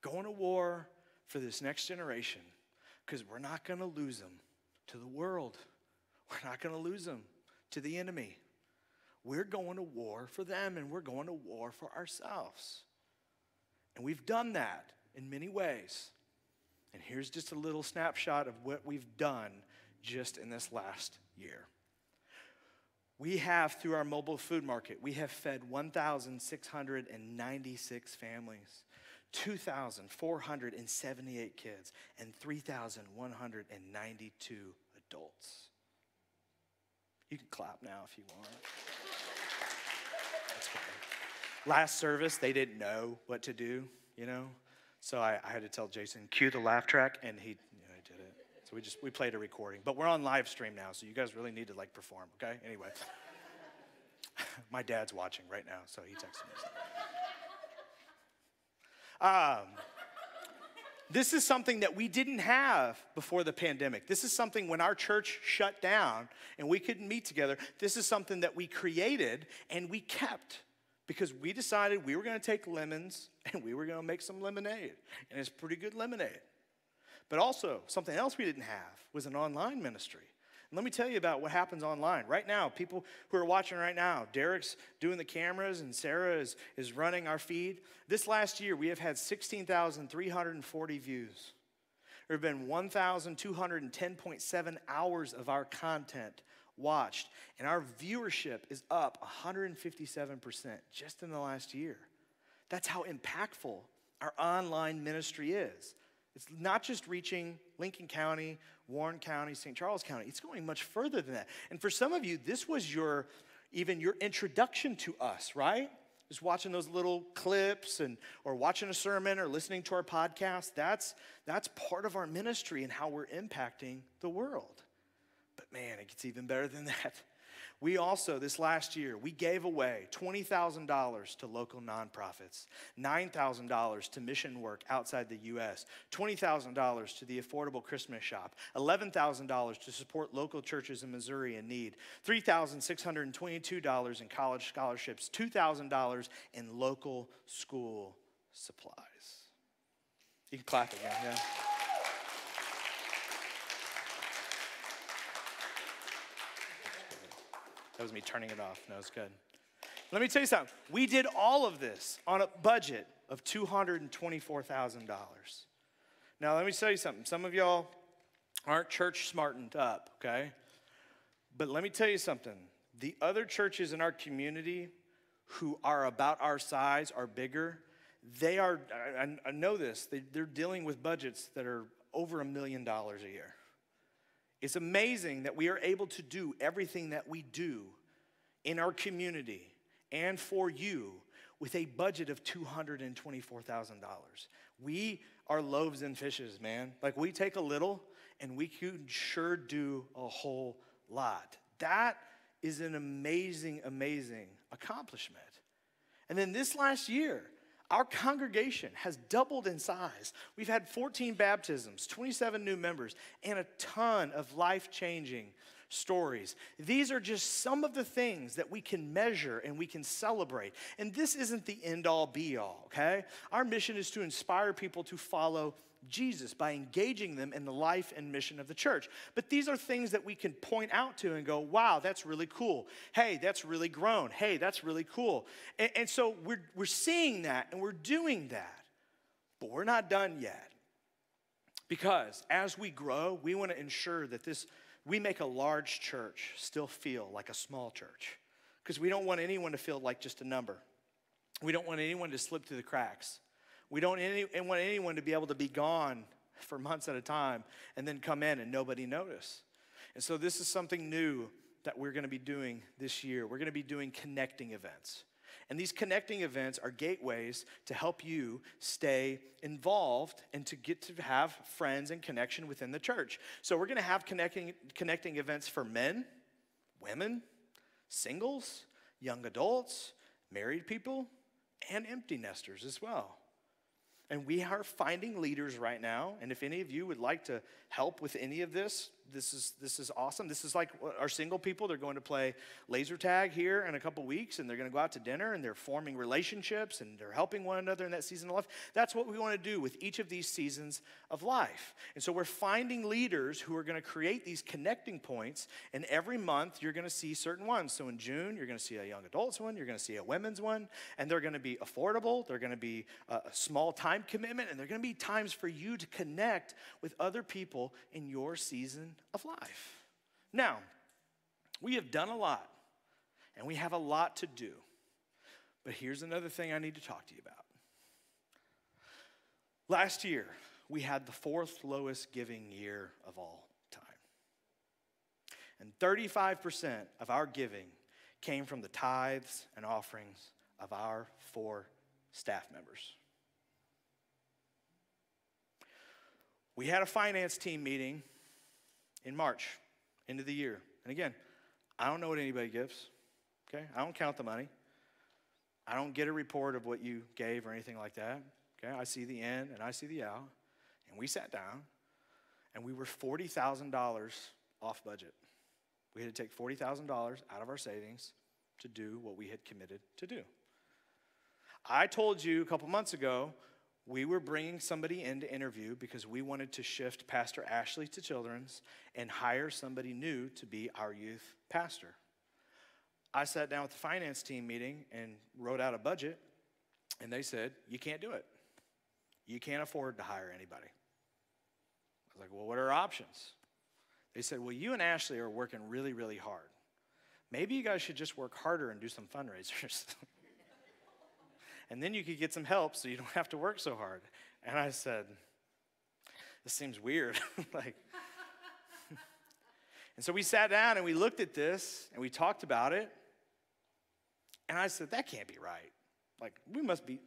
We're going to war for this next generation because we're not going to lose them to the world. We're not going to lose them to the enemy. We're going to war for them and we're going to war for ourselves. And we've done that in many ways. And here's just a little snapshot of what we've done just in this last year. We have, through our mobile food market, we have fed 1,696 families, 2,478 kids, and 3,192 adults. You can clap now if you want. Last service, they didn't know what to do, you know? So I, I had to tell Jason, cue the laugh track, and he, you know, did it. So we just, we played a recording. But we're on live stream now, so you guys really need to like perform, okay? Anyway. [laughs] My dad's watching right now, so he texted me. Um, this is something that we didn't have before the pandemic. This is something when our church shut down and we couldn't meet together. This is something that we created and we kept because we decided we were going to take lemons [laughs] and we were going to make some lemonade. And it's pretty good lemonade. But also, something else we didn't have was an online ministry. And let me tell you about what happens online. Right now, people who are watching right now, Derek's doing the cameras and Sarah is, is running our feed. This last year, we have had 16,340 views. There have been 1,210.7 hours of our content watched, and our viewership is up 157% just in the last year. That's how impactful our online ministry is. It's not just reaching Lincoln County, Warren County, St. Charles County. It's going much further than that. And for some of you, this was your even your introduction to us, right? Just watching those little clips and or watching a sermon or listening to our podcast. That's that's part of our ministry and how we're impacting the world. Man, it gets even better than that. We also, this last year, we gave away $20,000 to local nonprofits, $9,000 to mission work outside the U.S., $20,000 to the Affordable Christmas Shop, $11,000 to support local churches in Missouri in need, $3,622 in college scholarships, $2,000 in local school supplies. You can clap again, yeah. That was me turning it off. No, it's good. Let me tell you something. We did all of this on a budget of $224,000. Now, let me tell you something. Some of y'all aren't church smartened up, okay? But let me tell you something. The other churches in our community who are about our size, are bigger, they are, I, I know this, they, they're dealing with budgets that are over a million dollars a year. It's amazing that we are able to do everything that we do in our community and for you with a budget of $224,000. We are loaves and fishes, man. Like we take a little and we can sure do a whole lot. That is an amazing, amazing accomplishment. And then this last year, our congregation has doubled in size. We've had 14 baptisms, 27 new members, and a ton of life changing stories. These are just some of the things that we can measure and we can celebrate. And this isn't the end all be all, okay? Our mission is to inspire people to follow Jesus by engaging them in the life and mission of the church. But these are things that we can point out to and go, wow, that's really cool. Hey, that's really grown. Hey, that's really cool. And, and so we're, we're seeing that and we're doing that. But we're not done yet. Because as we grow, we want to ensure that this, we make a large church still feel like a small church. Because we don't want anyone to feel like just a number. We don't want anyone to slip through the cracks. We don't any, want anyone to be able to be gone for months at a time and then come in and nobody notice. And so this is something new that we're going to be doing this year. We're going to be doing connecting events. And these connecting events are gateways to help you stay involved and to get to have friends and connection within the church. So we're going to have connecting connecting events for men, women, singles, young adults, married people, and empty nesters as well. And we are finding leaders right now. And if any of you would like to help with any of this, this is this is awesome. This is like our single people. They're going to play laser tag here in a couple weeks, and they're going to go out to dinner, and they're forming relationships, and they're helping one another in that season of life. That's what we want to do with each of these seasons of life. And so we're finding leaders who are going to create these connecting points. And every month you're going to see certain ones. So in June you're going to see a young adults one, you're going to see a women's one, and they're going to be affordable. They're going to be a small time commitment, and they're going to be times for you to connect with other people in your season of life. Now, we have done a lot And we have a lot to do. But here's another thing I need to talk to you about. Last year, we had the fourth lowest giving year of all time. And 35% of our giving came from the tithes and offerings of our four staff members. We had a finance team meeting in March, end of the year. And again, I don't know what anybody gives, okay? I don't count the money. I don't get a report of what you gave or anything like that, okay? I see the in and I see the out. And we sat down and we were $40,000 off budget. We had to take $40,000 out of our savings to do what we had committed to do. I told you a couple months ago we were bringing somebody in to interview because we wanted to shift Pastor Ashley to children's and hire somebody new to be our youth pastor. I sat down with the finance team meeting and wrote out a budget, and they said, You can't do it. You can't afford to hire anybody. I was like, Well, what are our options? They said, Well, you and Ashley are working really, really hard. Maybe you guys should just work harder and do some fundraisers. [laughs] and then you could get some help so you don't [laughs] have to work so hard. And I said, This seems weird. [laughs] like, [laughs] and so we sat down and we looked at this and we talked about it. And I said, That can't be right. Like, we must be,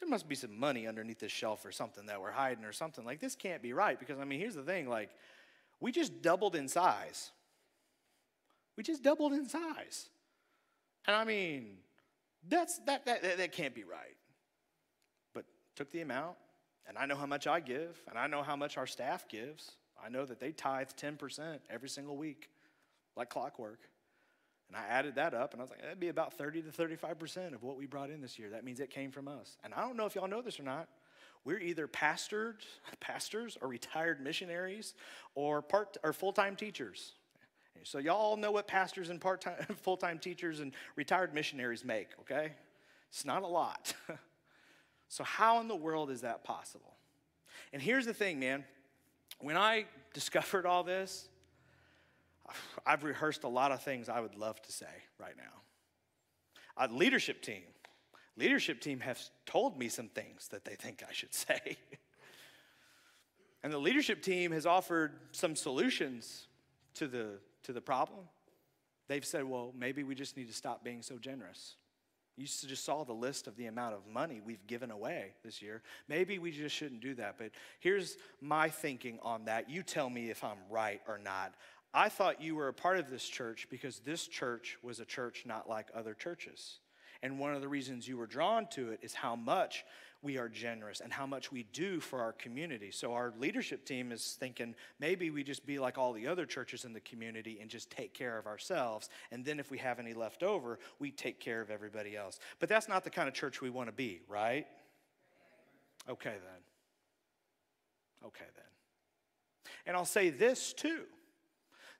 there must be some money underneath this shelf or something that we're hiding or something. Like, this can't be right. Because, I mean, here's the thing like, we just doubled in size. We just doubled in size. And I mean, that's, that, that, that, that can't be right. But took the amount, and I know how much I give, and I know how much our staff gives. I know that they tithe 10% every single week, like clockwork. And I added that up, and I was like, that'd be about 30 to 35% of what we brought in this year. That means it came from us. And I don't know if y'all know this or not. We're either pastored, [laughs] pastors or retired missionaries or part or full-time teachers. So y'all all know what pastors and part-time, [laughs] full-time teachers and retired missionaries make, okay? It's not a lot. [laughs] so how in the world is that possible? And here's the thing, man. When I [laughs] discovered all this, [sighs] I've rehearsed a lot of things I would love to say right now. A leadership team. Leadership team has told me some things that they think I should say. and the leadership team has offered some solutions to the, to the problem. They've said, well, maybe we just need to stop being so generous. You just saw the list of the amount of money we've given away this year. Maybe we just shouldn't do that. But here's my thinking on that. You tell me if I'm right or not. I thought you were a part of this church because this church was a church not like other churches. And one of the reasons you were drawn to it is how much we are generous and how much we do for our community. So our leadership team is thinking maybe we just be like all the other churches in the community and just take care of ourselves. And then if we have any left over, we take care of everybody else. But that's not the kind of church we want to be, right? Okay, then. Okay, then. And I'll say this too.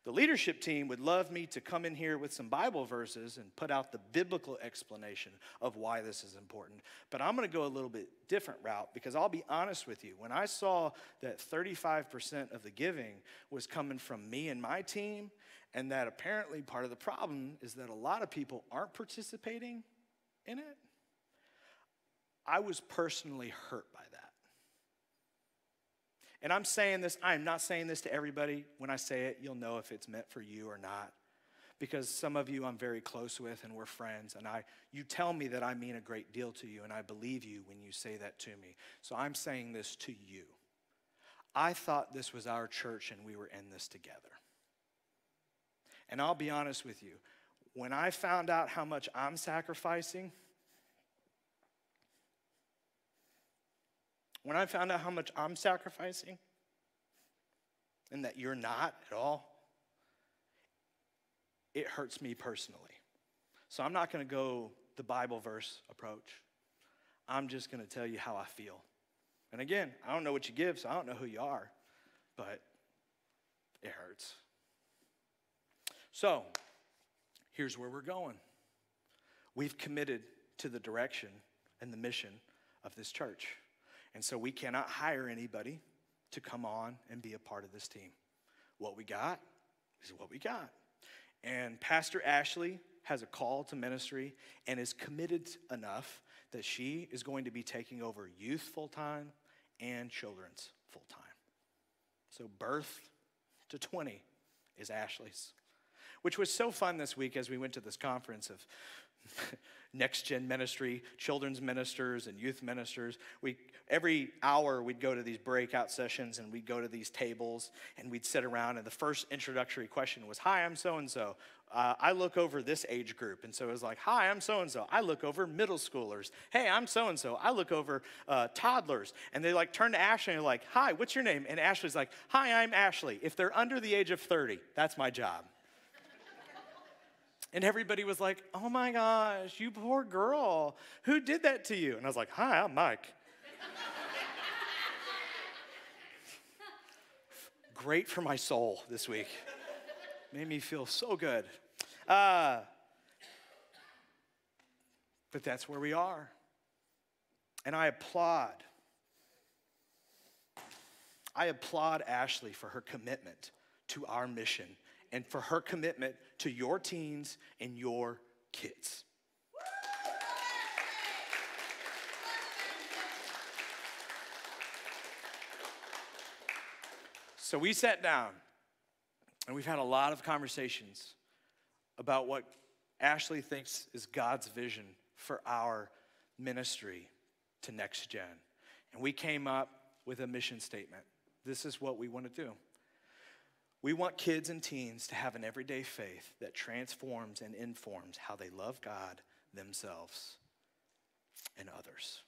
The leadership team would love me to come in here with some Bible verses and put out the biblical explanation of why this is important. But I'm going to go a little bit different route because I'll be honest with you. When I saw that 35% of the giving was coming from me and my team, and that apparently part of the problem is that a lot of people aren't participating in it, I was personally hurt by that. And I'm saying this, I'm not saying this to everybody. When I say it, you'll know if it's meant for you or not. Because some of you I'm very close with and we're friends, and I, you tell me that I mean a great deal to you, and I believe you when you say that to me. So I'm saying this to you. I thought this was our church and we were in this together. And I'll be honest with you, when I found out how much I'm sacrificing, When I found out how much I'm sacrificing and that you're not at all, it hurts me personally. So I'm not going to go the Bible verse approach. I'm just going to tell you how I feel. And again, I don't know what you give, so I don't know who you are, but it hurts. So, here's where we're going. We've committed to the direction and the mission of this church. And so we cannot hire anybody to come on and be a part of this team. What we got is what we got. And Pastor Ashley has a call to ministry and is committed enough that she is going to be taking over youth full time and children's full time. So, birth to 20 is Ashley's, which was so fun this week as we went to this conference of [laughs] next gen ministry, children's ministers, and youth ministers. We, every hour, we'd go to these breakout sessions and we'd go to these tables and we'd sit around. And the first introductory question was Hi, I'm so and so. I look over this age group. And so it was like, Hi, I'm so and so. I look over middle schoolers. Hey, I'm so and so. I look over uh, toddlers. And they like turn to Ashley and they're like, Hi, what's your name? And Ashley's like, Hi, I'm Ashley. If they're under the age of 30, that's my job. And everybody was like, oh my gosh, you poor girl. Who did that to you? And I was like, hi, I'm Mike. [laughs] Great for my soul this week. Made me feel so good. Uh, but that's where we are. And I applaud. I applaud Ashley for her commitment to our mission and for her commitment to your teens and your kids. So we sat down and we've had a lot of conversations about what Ashley thinks is God's vision for our ministry to next gen. And we came up with a mission statement. This is what we want to do. We want kids and teens to have an everyday faith that transforms and informs how they love God, themselves, and others.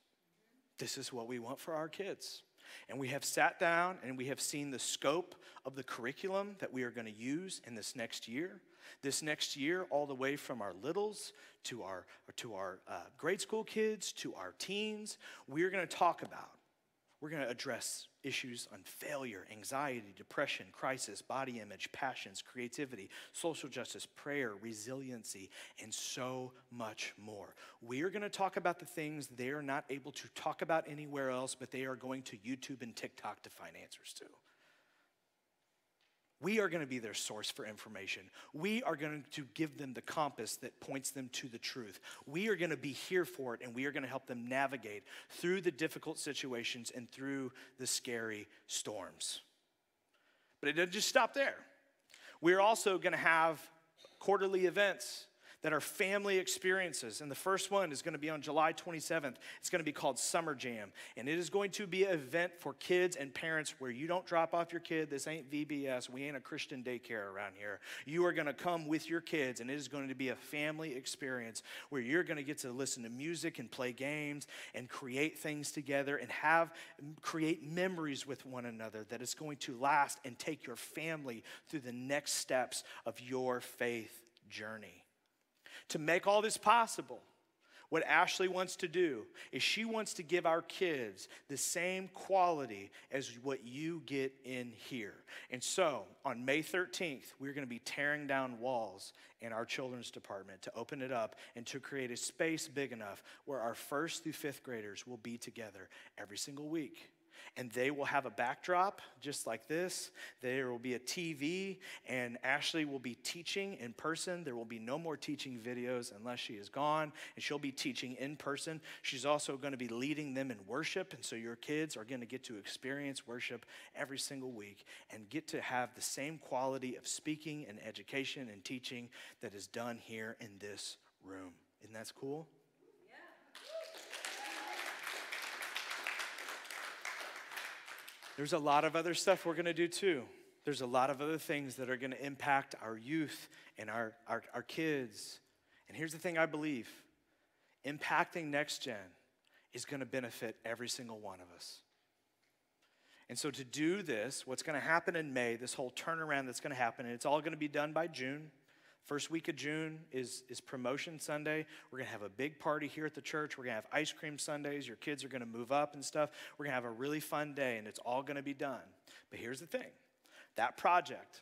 This is what we want for our kids. And we have sat down and we have seen the scope of the curriculum that we are going to use in this next year. This next year, all the way from our littles to our, to our uh, grade school kids to our teens, we're going to talk about we're going to address issues on failure, anxiety, depression, crisis, body image, passions, creativity, social justice, prayer, resiliency, and so much more. We are going to talk about the things they are not able to talk about anywhere else, but they are going to YouTube and TikTok to find answers to. We are going to be their source for information. We are going to give them the compass that points them to the truth. We are going to be here for it, and we are going to help them navigate through the difficult situations and through the scary storms. But it doesn't just stop there. We're also going to have quarterly events that are family experiences. And the first one is going to be on July 27th. It's going to be called Summer Jam. And it is going to be an event for kids and parents where you don't drop off your kid. This ain't VBS. We ain't a Christian daycare around here. You are going to come with your kids, and it is going to be a family experience where you're going to get to listen to music and play games and create things together and have create memories with one another that is going to last and take your family through the next steps of your faith journey to make all this possible, what Ashley wants to do is she wants to give our kids the same quality as what you get in here. And so on May 13th, we're going to be tearing down walls in our children's department to open it up and to create a space big enough where our first through fifth graders will be together every single week and they will have a backdrop just like this. There will be a TV, and Ashley will be teaching in person. There will be no more teaching videos unless she is gone, and she'll be teaching in person. She's also going to be leading them in worship, and so your kids are going to get to experience worship every single week and get to have the same quality of speaking and education and teaching that is done here in this room. Isn't that cool? There's a lot of other stuff we're going to do too. There's a lot of other things that are going to impact our youth and our, our, our kids. And here's the thing I believe impacting next gen is going to benefit every single one of us. And so, to do this, what's going to happen in May, this whole turnaround that's going to happen, and it's all going to be done by June. First week of June is, is promotion Sunday. We're going to have a big party here at the church. We're going to have ice cream sundaes. Your kids are going to move up and stuff. We're going to have a really fun day, and it's all going to be done. But here's the thing that project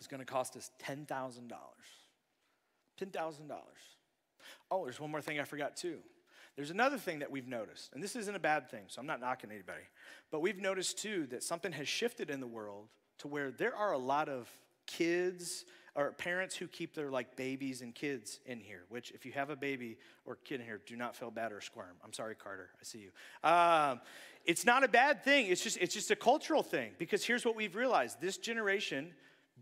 is going to cost us $10,000. $10,000. Oh, there's one more thing I forgot too. There's another thing that we've noticed, and this isn't a bad thing, so I'm not knocking anybody, but we've noticed too that something has shifted in the world to where there are a lot of kids or parents who keep their like babies and kids in here, which if you have a baby or kid in here, do not feel bad or squirm. I'm sorry, Carter, I see you. Um, it's not a bad thing. It's just, it's just a cultural thing because here's what we've realized this generation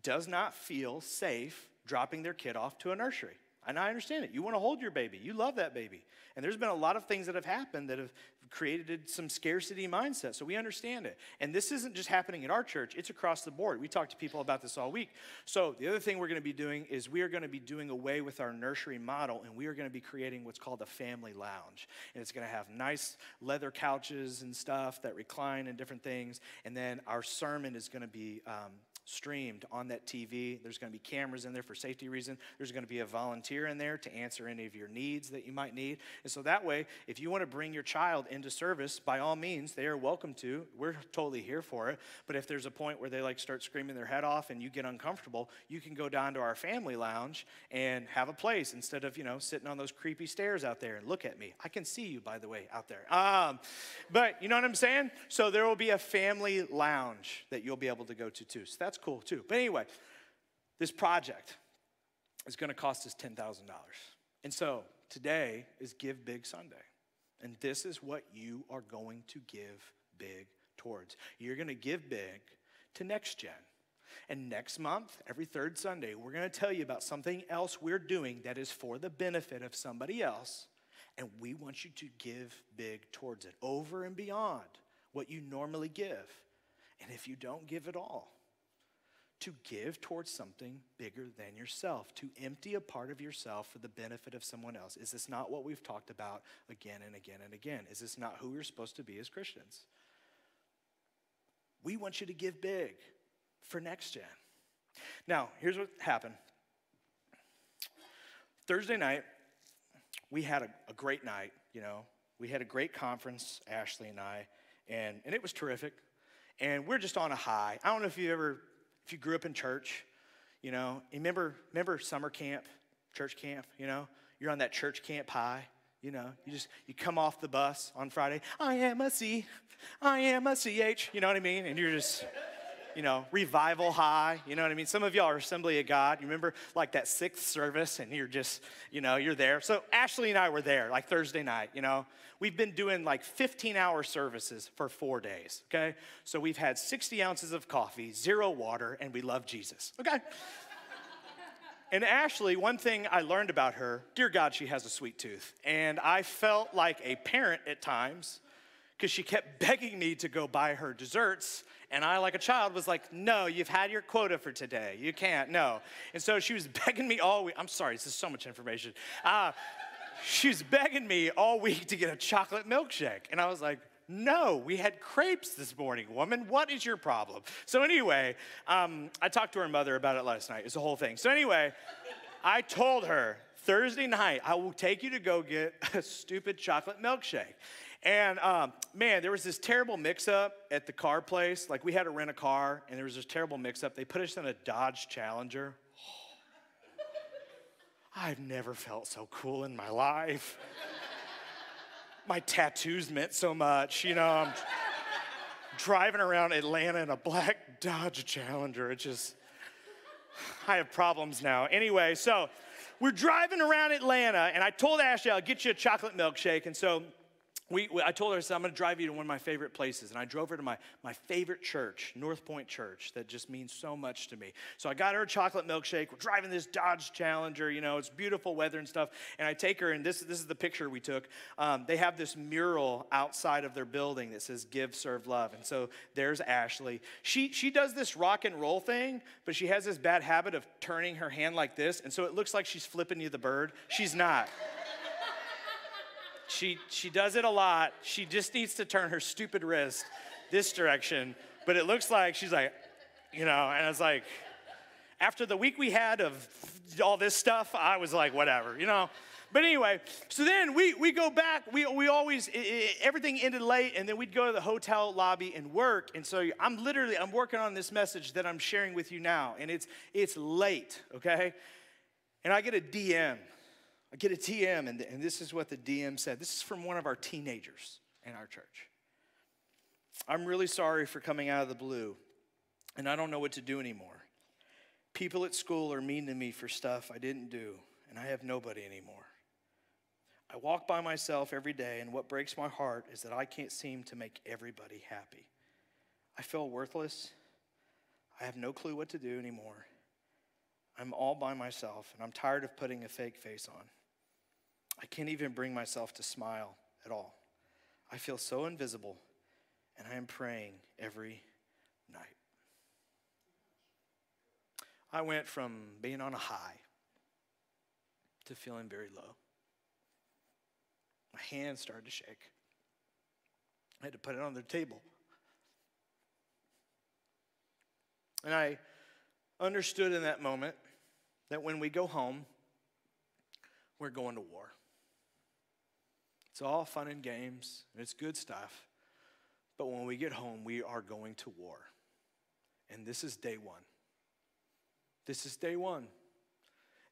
does not feel safe dropping their kid off to a nursery. And I understand it. You want to hold your baby, you love that baby. And there's been a lot of things that have happened that have created some scarcity mindset. So we understand it. And this isn't just happening at our church, it's across the board. We talk to people about this all week. So the other thing we're going to be doing is we are going to be doing away with our nursery model and we are going to be creating what's called a family lounge. And it's going to have nice leather couches and stuff that recline and different things. And then our sermon is going to be um, streamed on that TV. There's going to be cameras in there for safety reason. There's going to be a volunteer in there to answer any of your needs that you might need. And so that way, if you want to bring your child into service, by all means, they are welcome to. We're totally here for it. But if there's a point where they like start screaming their head off and you get uncomfortable, you can go down to our family lounge and have a place instead of, you know, sitting on those creepy stairs out there and look at me. I can see you, by the way, out there. Um, but you know what I'm saying? So there will be a family lounge that you'll be able to go to too. So that's cool too. But anyway, this project is going to cost us $10,000. And so today is Give Big Sunday. And this is what you are going to give big towards. You're going to give big to Next Gen. And next month, every third Sunday, we're going to tell you about something else we're doing that is for the benefit of somebody else. And we want you to give big towards it, over and beyond what you normally give. And if you don't give at all, to give towards something bigger than yourself, to empty a part of yourself for the benefit of someone else. Is this not what we've talked about again and again and again? Is this not who we're supposed to be as Christians? We want you to give big for next gen. Now, here's what happened Thursday night, we had a, a great night, you know. We had a great conference, Ashley and I, and, and it was terrific. And we're just on a high. I don't know if you've ever if you grew up in church, you know, remember, remember summer camp, church camp, you know, you're on that church camp high, you know, you just, you come off the bus on Friday, I am a C, I am a CH, you know what I mean? And you're just, you know, revival high, you know what I mean? Some of y'all are Assembly of God. You remember like that sixth service and you're just, you know, you're there. So Ashley and I were there like Thursday night, you know. We've been doing like 15 hour services for four days, okay? So we've had 60 ounces of coffee, zero water, and we love Jesus, okay? [laughs] And Ashley, one thing I learned about her, dear God, she has a sweet tooth. And I felt like a parent at times because she kept [laughs] begging me to go buy her desserts. And I, like a child, was like, no, you've had your quota for today. You can't, no. And so she was [laughs] begging me all week. I'm sorry, this is so much information. Uh, she was begging me all week to get a chocolate milkshake. And I was like, no, we had crepes this morning, woman. What is your problem? So, anyway, um, I talked to her mother about it last night. It's the whole thing. So, anyway, I told her Thursday night, I will take you to go get [laughs] a stupid chocolate milkshake. And um, man, there was this terrible mix up at the car place. Like, we had to rent a car, and there was this terrible mix up. They put us in a Dodge Challenger. [sighs] I've never felt so cool in my life. [laughs] my tattoos meant so much. You know, I'm driving around Atlanta in a black Dodge Challenger. It just, [sighs] I have problems now. Anyway, so we're driving around Atlanta, and I told Ashley I'll get you a chocolate milkshake. And so we, we, I told her, I said, I'm going to drive you to one of my favorite places. And I drove her to my, my favorite church, North Point Church, that just means so much to me. So I got her a chocolate milkshake. We're driving this Dodge Challenger, you know, it's beautiful weather and stuff. And I take her, and this, this is the picture we took. Um, they have this mural outside of their building that says, Give, Serve, Love. And so there's Ashley. She, she does this rock and roll thing, but she has this bad habit of turning her hand like this. And so it looks like she's flipping you the bird. She's not. She, she does it a lot. She just needs to turn her stupid wrist this direction. But it looks like she's like, you know, and it's like, after the week we had of all this stuff, I was like, whatever, you know. But anyway, so then we, we go back. We, we always, it, it, everything ended late, and then we'd go to the hotel lobby and work. And so I'm literally, I'm working on this message that I'm sharing with you now, and it's, it's late, okay? And I get a DM I get a TM, and, and this is what the DM said. This is from one of our teenagers in our church. I'm really sorry for coming out of the blue, and I don't know what to do anymore. People at school are mean to me for stuff I didn't do, and I have nobody anymore. I walk by myself every day, and what breaks my heart is that I can't seem to make everybody happy. I feel worthless. I have no clue what to do anymore. I'm all by myself, and I'm tired of putting a fake face on. I can't even bring myself to smile at all. I feel so invisible, and I am praying every night. I went from being on a high to feeling very low. My hands started to shake. I had to put it on the table. And I understood in that moment that when we go home, we're going to war. It's all fun and games, and it's good stuff. But when we get home, we are going to war. And this is day one. This is day one.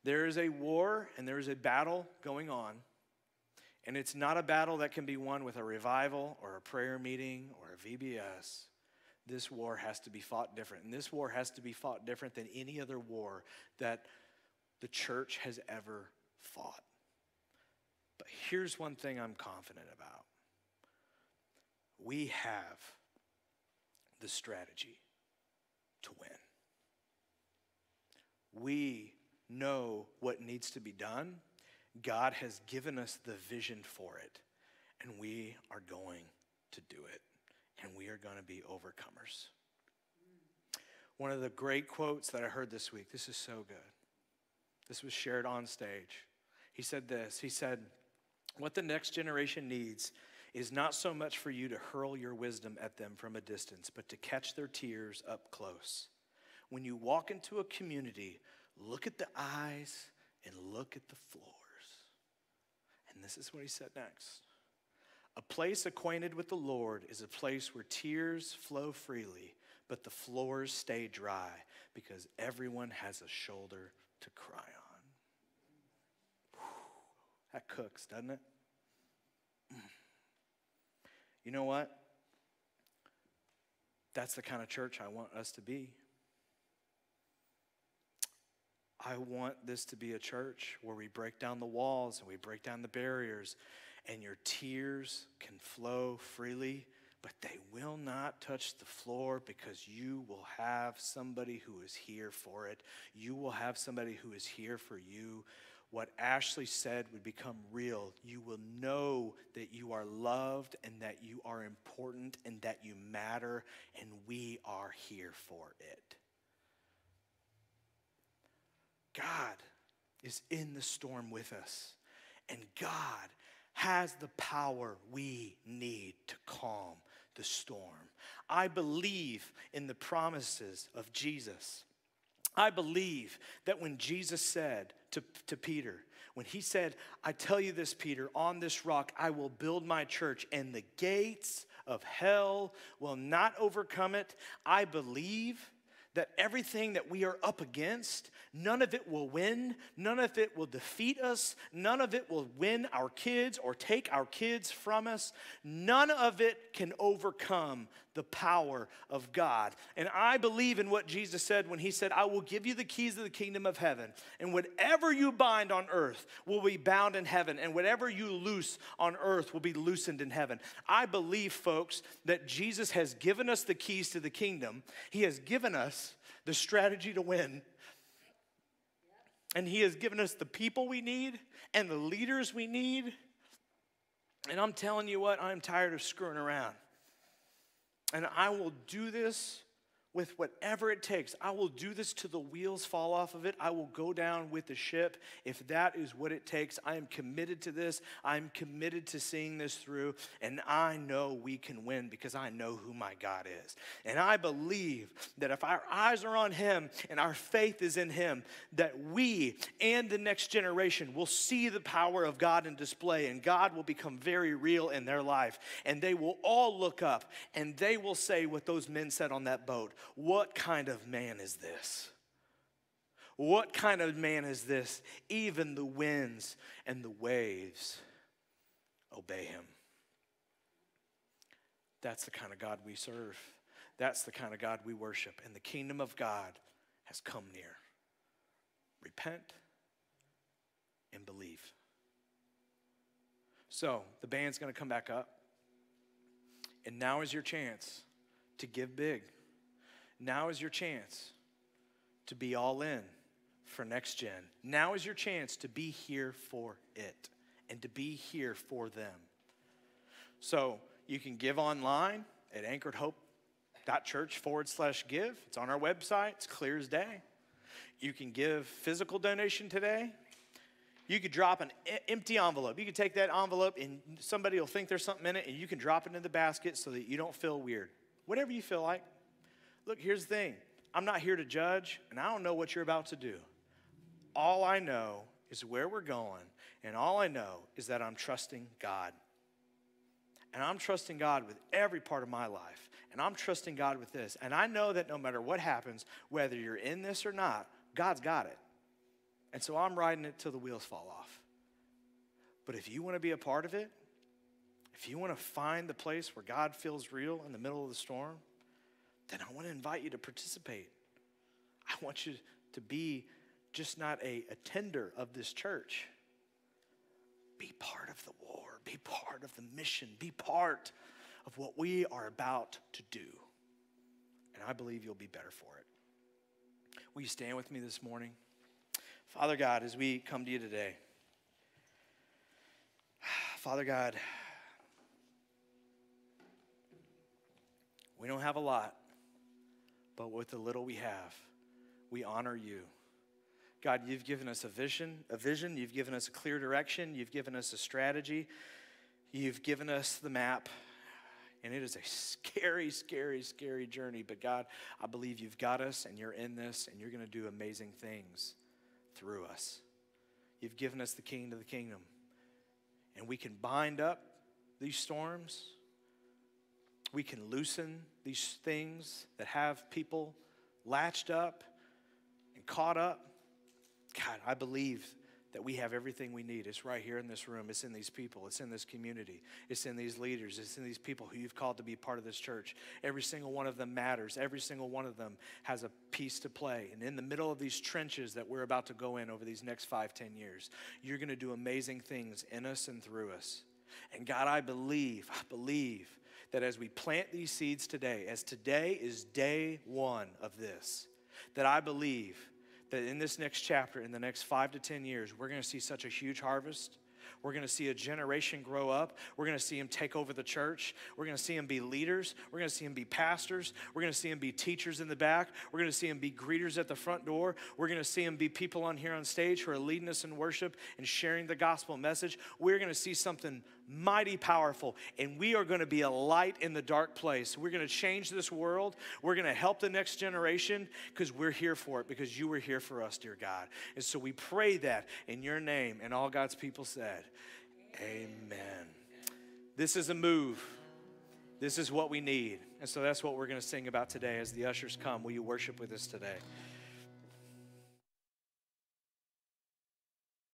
There is a war and there is a battle going on. And it's not a battle that can be won with a revival or a prayer meeting or a VBS. This war has to be fought different. And this war has to be fought different than any other war that the church has ever fought. But here's one thing I'm confident about we have the strategy to win. We know what needs to be done. God has given us the vision for it, and we are going to do it, and we are going to be overcomers. One of the great quotes that I heard this week, this is so good. This was shared on stage. He said this He said, What the next generation needs is not so much for you to hurl your wisdom at them from a distance, but to catch their tears up close. When you walk into a community, look at the eyes and look at the floors. And this is what he said next. A place acquainted with the Lord is a place where tears flow freely, but the floors stay dry because everyone has a shoulder to cry that cooks, doesn't it? You know what? That's the kind of church I want us to be. I want this to be a church where we break down the walls and we break down the barriers, and your tears can flow freely, but they will not touch the floor because you will have somebody who is here for it. You will have somebody who is here for you what Ashley said would become real. You will know that you are loved and that you are important and that you matter, and we are here for it. God is in the storm with us, and God has the power we need to calm the storm. I believe in the promises of Jesus. I believe that when Jesus said to, to Peter, when he said, I tell you this, Peter, on this rock I will build my church, and the gates of hell will not overcome it, I believe that everything that we are up against, none of it will win, none of it will defeat us, none of it will win our kids or take our kids from us. None of it can overcome the power of God. And I believe in what Jesus said when he said, I will give you the keys of the kingdom of heaven, and whatever you bind on earth will be bound in heaven, and whatever you loose on earth will be loosened in heaven. I believe, folks, that Jesus has given us the keys to the kingdom. He has given us the strategy to win. And He has given us the people we need and the leaders we need. And I'm telling you what, I'm tired of screwing around. And I will do this with whatever it takes. I will do this till the wheels fall off of it. I will go down with the ship if that is what it takes. I am committed to this. I'm committed to seeing this through. And I know we can win because I know who my God is. And I believe that if our eyes are on Him and our faith is in Him, that we and the next generation will see the power of God in display and God will become very real in their life. And they will all look up and they will say what those men said on that boat what kind of man is this? What kind of man is this? Even the winds and the waves obey him. That's the kind of God we serve. That's the kind of God we worship. And the kingdom of God has come near. repent and believe. So the band's going to come back up. And now is your chance to give big. Now is your chance to be all in for next gen. Now is your chance to be here for it and to be here for them. So you can give online at anchoredhope.church forward slash give. It's on our website, it's clear as day. You can give physical donation today. You could drop an empty envelope. You could take that envelope and somebody will think there's something in it and you can drop it in the basket so that you don't feel weird. Whatever you feel like. Look, here's the thing I'm not here to judge and I don't know what you're about to do. All I know is where we're going, and all I know is that I'm trusting God. And I'm trusting God with every part of my life. And I'm trusting God with this. And I know that no matter what happens, whether you're in this or not, God's got it. And so I'm riding it till the wheels fall off. But if you want to be a part of it, if you want to find the place where God feels real in the middle of the storm, then I want to invite you to participate. I want you to be just not a attender of this church. Be part of the war, be part of the mission, be part of what we are about to do. And I believe you'll be better for it. Will you stand with me this morning? Father God, as we come to you today, [sighs] Father God, we don't have a lot, but with the little we have, we honor you. God, you've given us a vision, a vision, you've given us a clear direction, you've given us a strategy, you've given us the map. And it is a scary, scary, scary journey. But God, I believe you've got us and you're in this and you're going to do amazing things through us. You've given us the king to the kingdom. And we can bind up these storms. We can loosen these things that have people latched up and caught up. God, I believe that we have everything we need. It's right here in this room. It's in these people. It's in this community. It's in these leaders. It's in these people who you've called to be part of this church. Every single one of them matters. Every single one of them has a piece to play. And in the middle of these trenches that we're about to go in over these next five, ten years, you're going to do amazing things in us and through us. And God, I believe, I believe that as we plant these seeds today, as today is day one of this, that I believe that in this next chapter, in the next five to 10 years, we're going to see such a huge harvest. We're going to see a generation grow up. We're going to see them take over the church. We're going to see them be leaders. We're going to see them be pastors. We're going to see them be teachers in the back. We're going to see them be greeters at the front door. We're going to see them be people on here on stage who are leading us in worship and sharing the gospel message. We're going to see something mighty powerful, and we are going to be a light in the dark place. We're going to change this world. We're going to help the next generation because we're here for it, because you were here for us, dear God. And so we pray that in your name, and all God's people said, Amen. This is a move. This is what we need. And so that's what we're going to sing about today as the ushers come. Will you worship with us today?